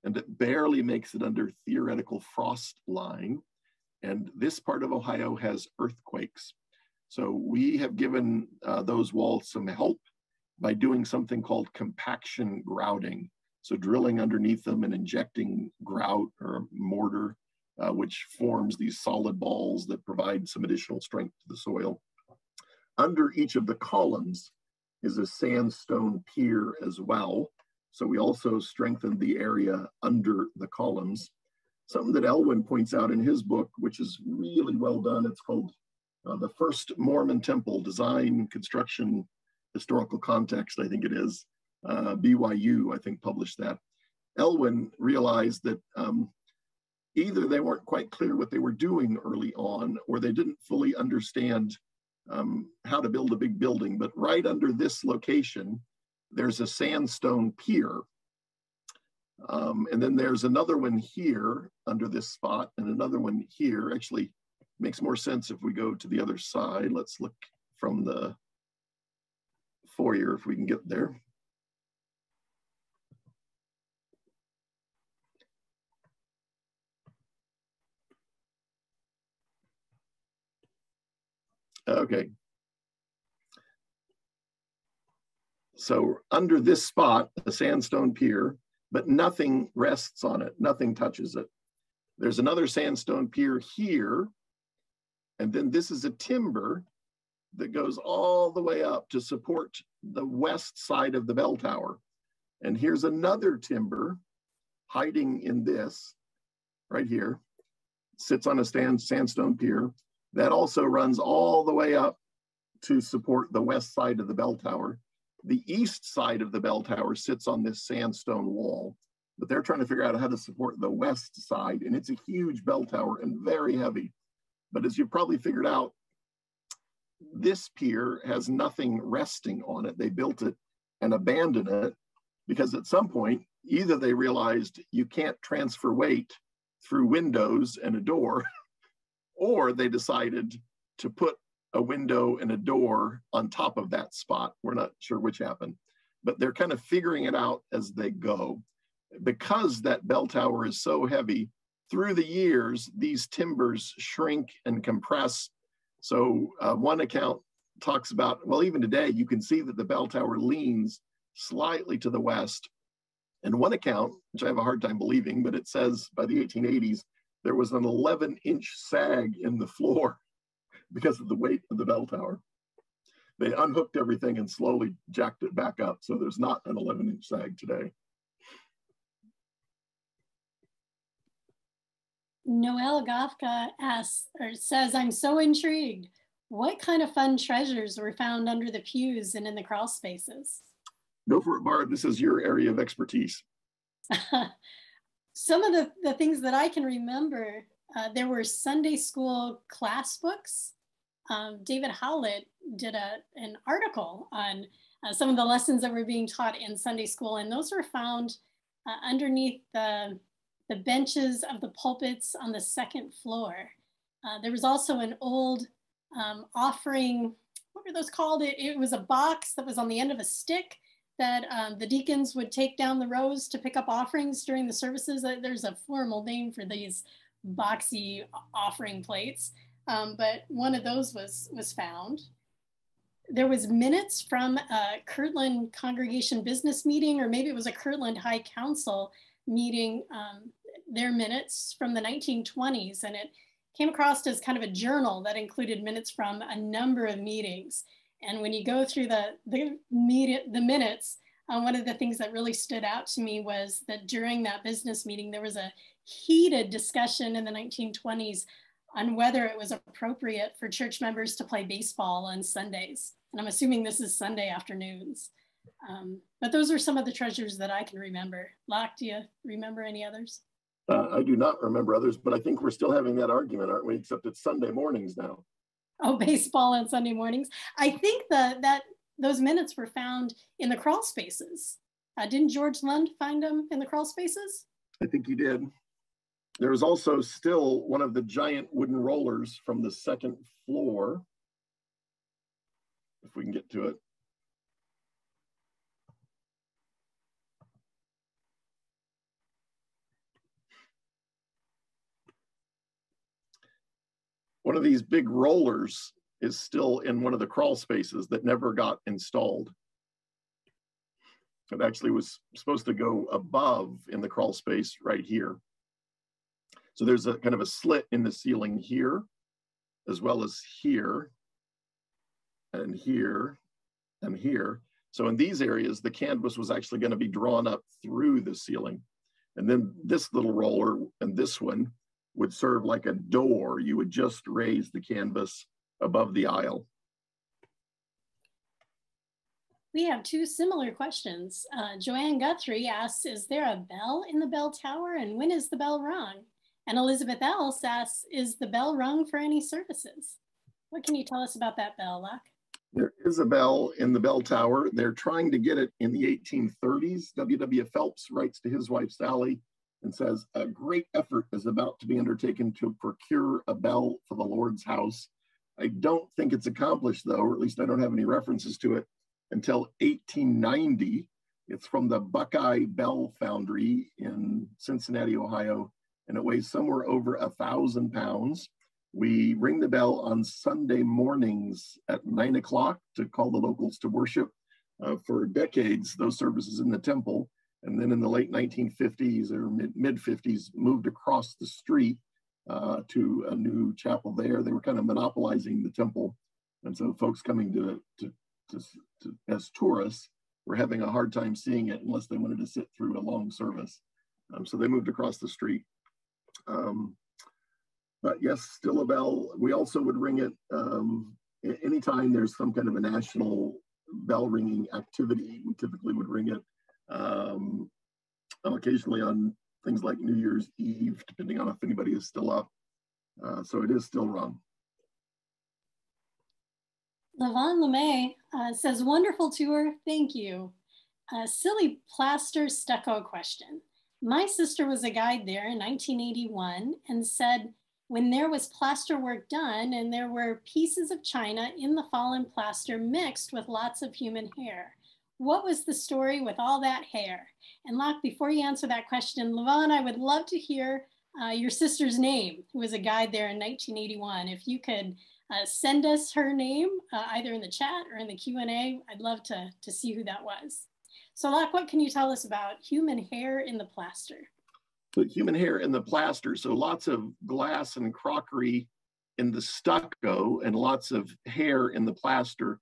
And it barely makes it under theoretical frost line. And this part of Ohio has earthquakes. So we have given uh, those walls some help by doing something called compaction grouting. So drilling underneath them and injecting grout or mortar uh, which forms these solid balls that provide some additional strength to the soil. Under each of the columns is a sandstone pier as well. So we also strengthened the area under the columns. Something that Elwin points out in his book, which is really well done. It's called uh, The First Mormon Temple Design, Construction, Historical Context, I think it is. Uh, BYU, I think, published that. Elwin realized that um, either they weren't quite clear what they were doing early on, or they didn't fully understand um, how to build a big building. But right under this location, there's a sandstone pier. Um, and then there's another one here under this spot and another one here. Actually, makes more sense if we go to the other side. Let's look from the foyer if we can get there. Okay. So under this spot, a sandstone pier, but nothing rests on it, nothing touches it. There's another sandstone pier here, and then this is a timber that goes all the way up to support the west side of the bell tower. And here's another timber hiding in this right here, sits on a stand, sandstone pier. That also runs all the way up to support the west side of the bell tower. The east side of the bell tower sits on this sandstone wall, but they're trying to figure out how to support the west side. And it's a huge bell tower and very heavy. But as you've probably figured out, this pier has nothing resting on it. They built it and abandoned it because at some point, either they realized you can't transfer weight through windows and a door, or they decided to put a window and a door on top of that spot. We're not sure which happened, but they're kind of figuring it out as they go. Because that bell tower is so heavy, through the years, these timbers shrink and compress. So uh, one account talks about, well, even today, you can see that the bell tower leans slightly to the west. And one account, which I have a hard time believing, but it says by the 1880s, there was an 11 inch sag in the floor because of the weight of the bell tower. They unhooked everything and slowly jacked it back up. So there's not an 11 inch sag today. Noel Gafka asks or says, I'm so intrigued. What kind of fun treasures were found under the pews and in the crawl spaces? Go for it, Barb. This is your area of expertise. Some of the, the things that I can remember, uh, there were Sunday school class books. Um, David Howlett did a, an article on uh, some of the lessons that were being taught in Sunday school, and those were found uh, underneath the the benches of the pulpits on the second floor. Uh, there was also an old um, offering, what were those called? It, it, was a box that was on the end of a stick that um, the deacons would take down the rows to pick up offerings during the services. There's a formal name for these boxy offering plates, um, but one of those was, was found. There was minutes from a Kirtland congregation business meeting, or maybe it was a Kirtland High Council meeting um, their minutes from the 1920s and it came across as kind of a journal that included minutes from a number of meetings. And when you go through the, the, the minutes, uh, one of the things that really stood out to me was that during that business meeting, there was a heated discussion in the 1920s on whether it was appropriate for church members to play baseball on Sundays. And I'm assuming this is Sunday afternoons. Um, but those are some of the treasures that I can remember. Lach, do you remember any others? Uh, I do not remember others, but I think we're still having that argument, aren't we? Except it's Sunday mornings now. Oh, baseball on Sunday mornings. I think that that those minutes were found in the crawl spaces. Uh, didn't George Lund find them in the crawl spaces? I think he did. There was also still one of the giant wooden rollers from the second floor. If we can get to it. One of these big rollers is still in one of the crawl spaces that never got installed. It actually was supposed to go above in the crawl space right here. So there's a kind of a slit in the ceiling here, as well as here, and here, and here. So in these areas, the canvas was actually gonna be drawn up through the ceiling. And then this little roller and this one would serve like a door. You would just raise the canvas above the aisle. We have two similar questions. Uh, Joanne Guthrie asks, is there a bell in the bell tower and when is the bell rung? And Elizabeth Else asks, is the bell rung for any services? What can you tell us about that bell, Lach? There is a bell in the bell tower. They're trying to get it in the 1830s. W.W. Phelps writes to his wife, Sally, and says, A great effort is about to be undertaken to procure a bell for the Lord's house. I don't think it's accomplished, though, or at least I don't have any references to it until 1890. It's from the Buckeye Bell Foundry in Cincinnati, Ohio, and it weighs somewhere over a thousand pounds. We ring the bell on Sunday mornings at nine o'clock to call the locals to worship. Uh, for decades, those services in the temple and then in the late 1950s or mid 50s moved across the street uh, to a new chapel there. They were kind of monopolizing the temple, and so folks coming to, to, to, to as tourists were having a hard time seeing it unless they wanted to sit through a long service. Um, so they moved across the street. Um, but yes, still a bell. We also would ring it um, anytime there's some kind of a national bell ringing activity. We typically would ring it um, occasionally on things like New Year's Eve, depending on if anybody is still up. Uh, so it is still run. Levon LeMay uh, says, wonderful tour, thank you. A silly plaster stucco question. My sister was a guide there in 1981 and said, when there was plaster work done and there were pieces of china in the fallen plaster mixed with lots of human hair. What was the story with all that hair? And Lach, before you answer that question, Levon, I would love to hear uh, your sister's name, who was a guide there in 1981. If you could uh, send us her name, uh, either in the chat or in the Q&A, I'd love to, to see who that was. So Lach, what can you tell us about human hair in the plaster? Human hair in the plaster. So lots of glass and crockery in the stucco and lots of hair in the plaster.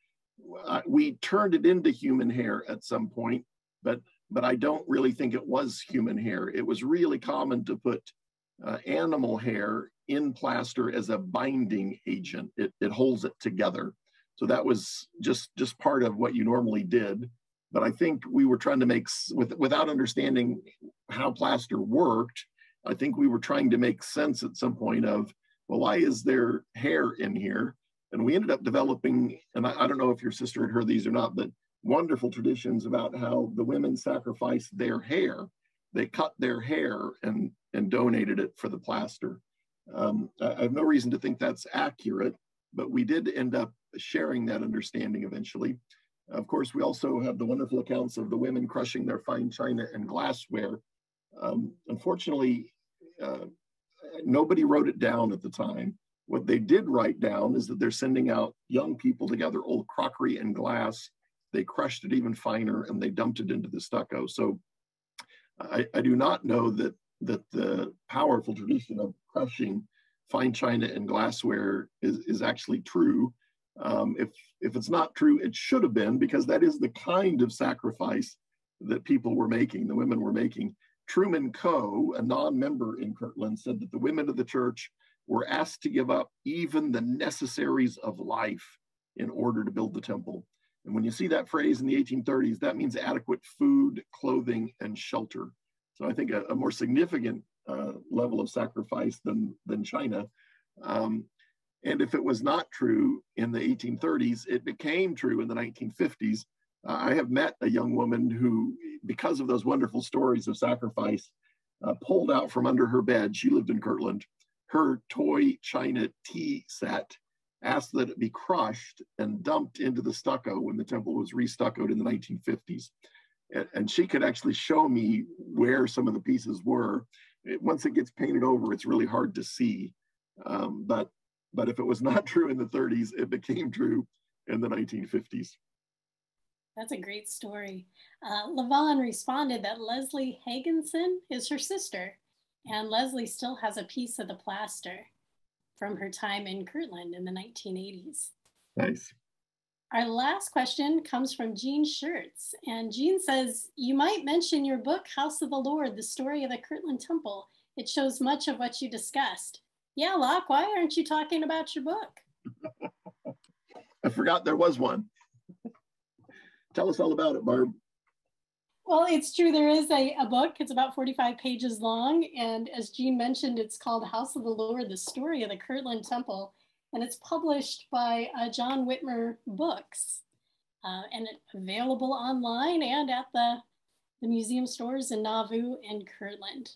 We turned it into human hair at some point, but but I don't really think it was human hair. It was really common to put uh, animal hair in plaster as a binding agent. It, it holds it together. So that was just just part of what you normally did. But I think we were trying to make with without understanding how plaster worked. I think we were trying to make sense at some point of well, why is there hair in here? And we ended up developing, and I, I don't know if your sister had heard these or not, but wonderful traditions about how the women sacrificed their hair. They cut their hair and and donated it for the plaster. Um, I have no reason to think that's accurate, but we did end up sharing that understanding eventually. Of course, we also have the wonderful accounts of the women crushing their fine china and glassware. Um, unfortunately, uh, nobody wrote it down at the time. What they did write down is that they're sending out young people to gather old crockery and glass. They crushed it even finer and they dumped it into the stucco. So I, I do not know that that the powerful tradition of crushing fine china and glassware is, is actually true. Um, if, if it's not true, it should have been because that is the kind of sacrifice that people were making, the women were making. Truman Coe, a non-member in Kirtland, said that the women of the church were asked to give up even the necessaries of life in order to build the temple. And when you see that phrase in the 1830s, that means adequate food, clothing, and shelter. So I think a, a more significant uh, level of sacrifice than, than China. Um, and if it was not true in the 1830s, it became true in the 1950s. Uh, I have met a young woman who, because of those wonderful stories of sacrifice, uh, pulled out from under her bed, she lived in Kirtland, her toy china tea set, asked that it be crushed and dumped into the stucco when the temple was restuccoed in the 1950s and she could actually show me where some of the pieces were. It, once it gets painted over, it's really hard to see. Um, but but if it was not true in the 30s, it became true in the 1950s. That's a great story. Uh, Levon responded that Leslie Hagenson is her sister, and Leslie still has a piece of the plaster from her time in Kirtland in the 1980s. Nice. Our last question comes from Jean Schertz. And Jean says, You might mention your book, House of the Lord, the story of the Kirtland Temple. It shows much of what you discussed. Yeah, Lach, why aren't you talking about your book? I forgot there was one. Tell us all about it, Barb. Well, it's true. There is a, a book. It's about 45 pages long. And as Jean mentioned, it's called House of the Lord, the story of the Kirtland Temple and it's published by uh, John Whitmer Books, uh, and available online and at the, the museum stores in Nauvoo and Kirtland.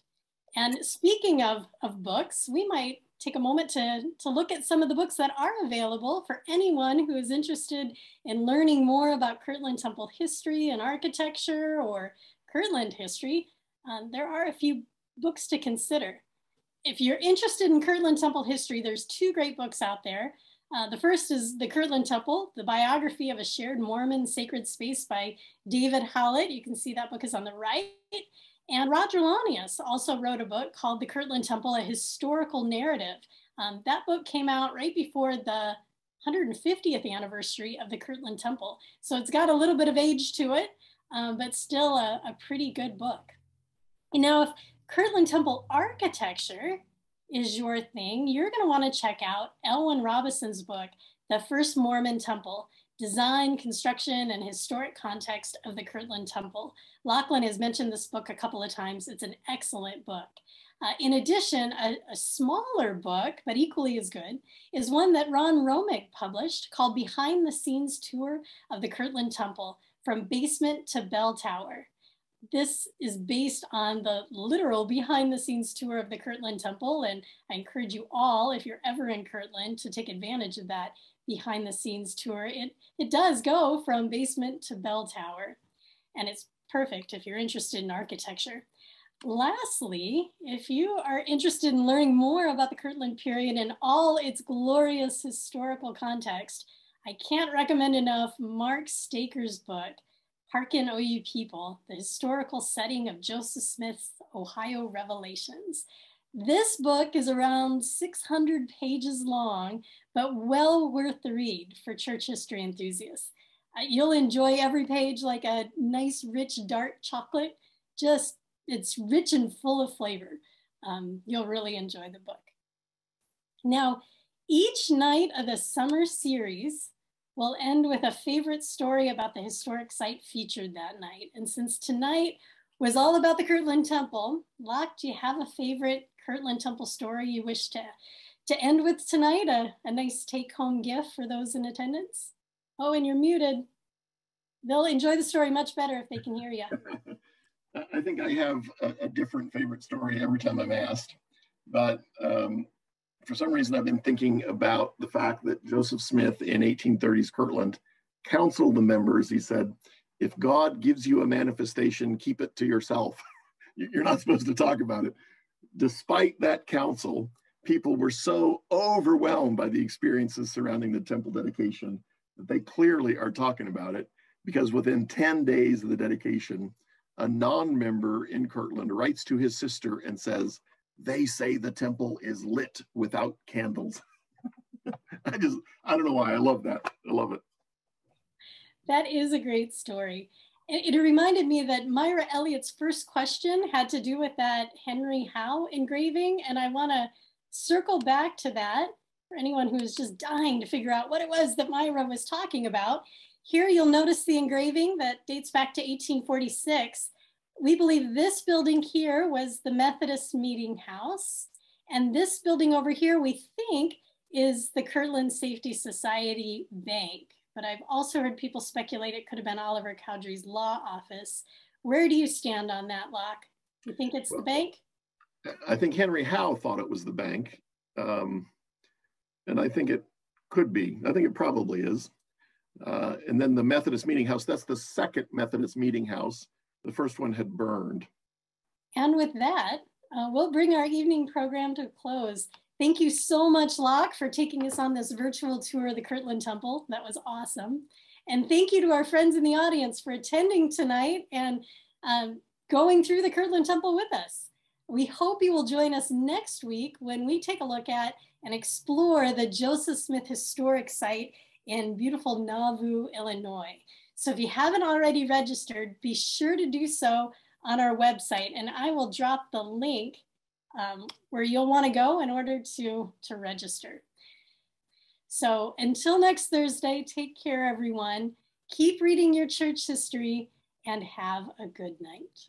And speaking of, of books, we might take a moment to, to look at some of the books that are available for anyone who is interested in learning more about Kirtland Temple history and architecture or Kirtland history. Um, there are a few books to consider if you're interested in Kirtland Temple history, there's two great books out there. Uh, the first is The Kirtland Temple, the biography of a shared Mormon sacred space by David Howlett. You can see that book is on the right. And Roger Launius also wrote a book called The Kirtland Temple, a historical narrative. Um, that book came out right before the 150th anniversary of the Kirtland Temple. So it's got a little bit of age to it, um, but still a, a pretty good book. You know, if Kirtland Temple architecture is your thing, you're going to want to check out Elwin Robison's book, The First Mormon Temple Design, Construction, and Historic Context of the Kirtland Temple. Lachlan has mentioned this book a couple of times. It's an excellent book. Uh, in addition, a, a, smaller book, but equally as good, is one that Ron Romig published called Behind the Scenes Tour of the Kirtland Temple from Basement to Bell Tower. This is based on the literal behind the scenes tour of the Kirtland Temple. And I encourage you all, if you're ever in Kirtland, to take advantage of that behind the scenes tour. It, it does go from basement to bell tower. And it's perfect if you're interested in architecture. Lastly, if you are interested in learning more about the Kirtland period and all its glorious historical context, I can't recommend enough Mark Staker's book, Hearken, O Ye People, the historical setting of Joseph Smith's Ohio Revelations. This book is around 600 pages long, but well worth the read for church history enthusiasts. Uh, you'll enjoy every page like a nice, rich, dark chocolate. Just, it's rich and full of flavor. Um, you'll really enjoy the book. Now, each night of the summer series will end with a favorite story about the historic site featured that night. And since tonight was all about the Kirtland Temple, Lach, do you have a favorite Kirtland Temple story you wish to, to end with tonight? A, a nice take home gift for those in attendance? Oh, and you're muted. They'll enjoy the story much better if they can hear you. I think I have a, a, different favorite story every time I'm asked, but um, for some reason I've been thinking about the fact that Joseph Smith in 1830s Kirtland counseled the members. He said, if God gives you a manifestation, keep it to yourself. You're not supposed to talk about it. Despite that counsel, people were so overwhelmed by the experiences surrounding the temple dedication that they clearly are talking about it because within 10 days of the dedication, a non-member in Kirtland writes to his sister and says, they say the temple is lit without candles. I just, I don't know why. I love that. I love it. That is a great story. It, reminded me that Myra Elliott's first question had to do with that Henry Howe engraving. And I want to circle back to that for anyone who is just dying to figure out what it was that Myra was talking about. Here you'll notice the engraving that dates back to 1846 we believe this building here was the Methodist Meeting House. And this building over here, we think, is the Kirtland Safety Society Bank. But I've also heard people speculate it could have been Oliver Cowdery's law office. Where do you stand on that, Lach? You think it's well, the bank? I think Henry Howe thought it was the bank. Um, and I think it could be. I think it probably is. Uh, and then the Methodist Meeting House, that's the second Methodist Meeting House. The first one had burned. And with that, uh, we'll bring our evening program to a close. Thank you so much, Lach, for taking us on this virtual tour of the Kirtland Temple. That was awesome. And thank you to our friends in the audience for attending tonight and um, going through the Kirtland Temple with us. We hope you will join us next week when we take a look at and explore the Joseph Smith Historic Site in beautiful Nauvoo, Illinois. So if you haven't already registered, be sure to do so on our website and I will drop the link um, where you'll want to go in order to, to register. So until next Thursday, take care everyone. Keep reading your church history and have a good night.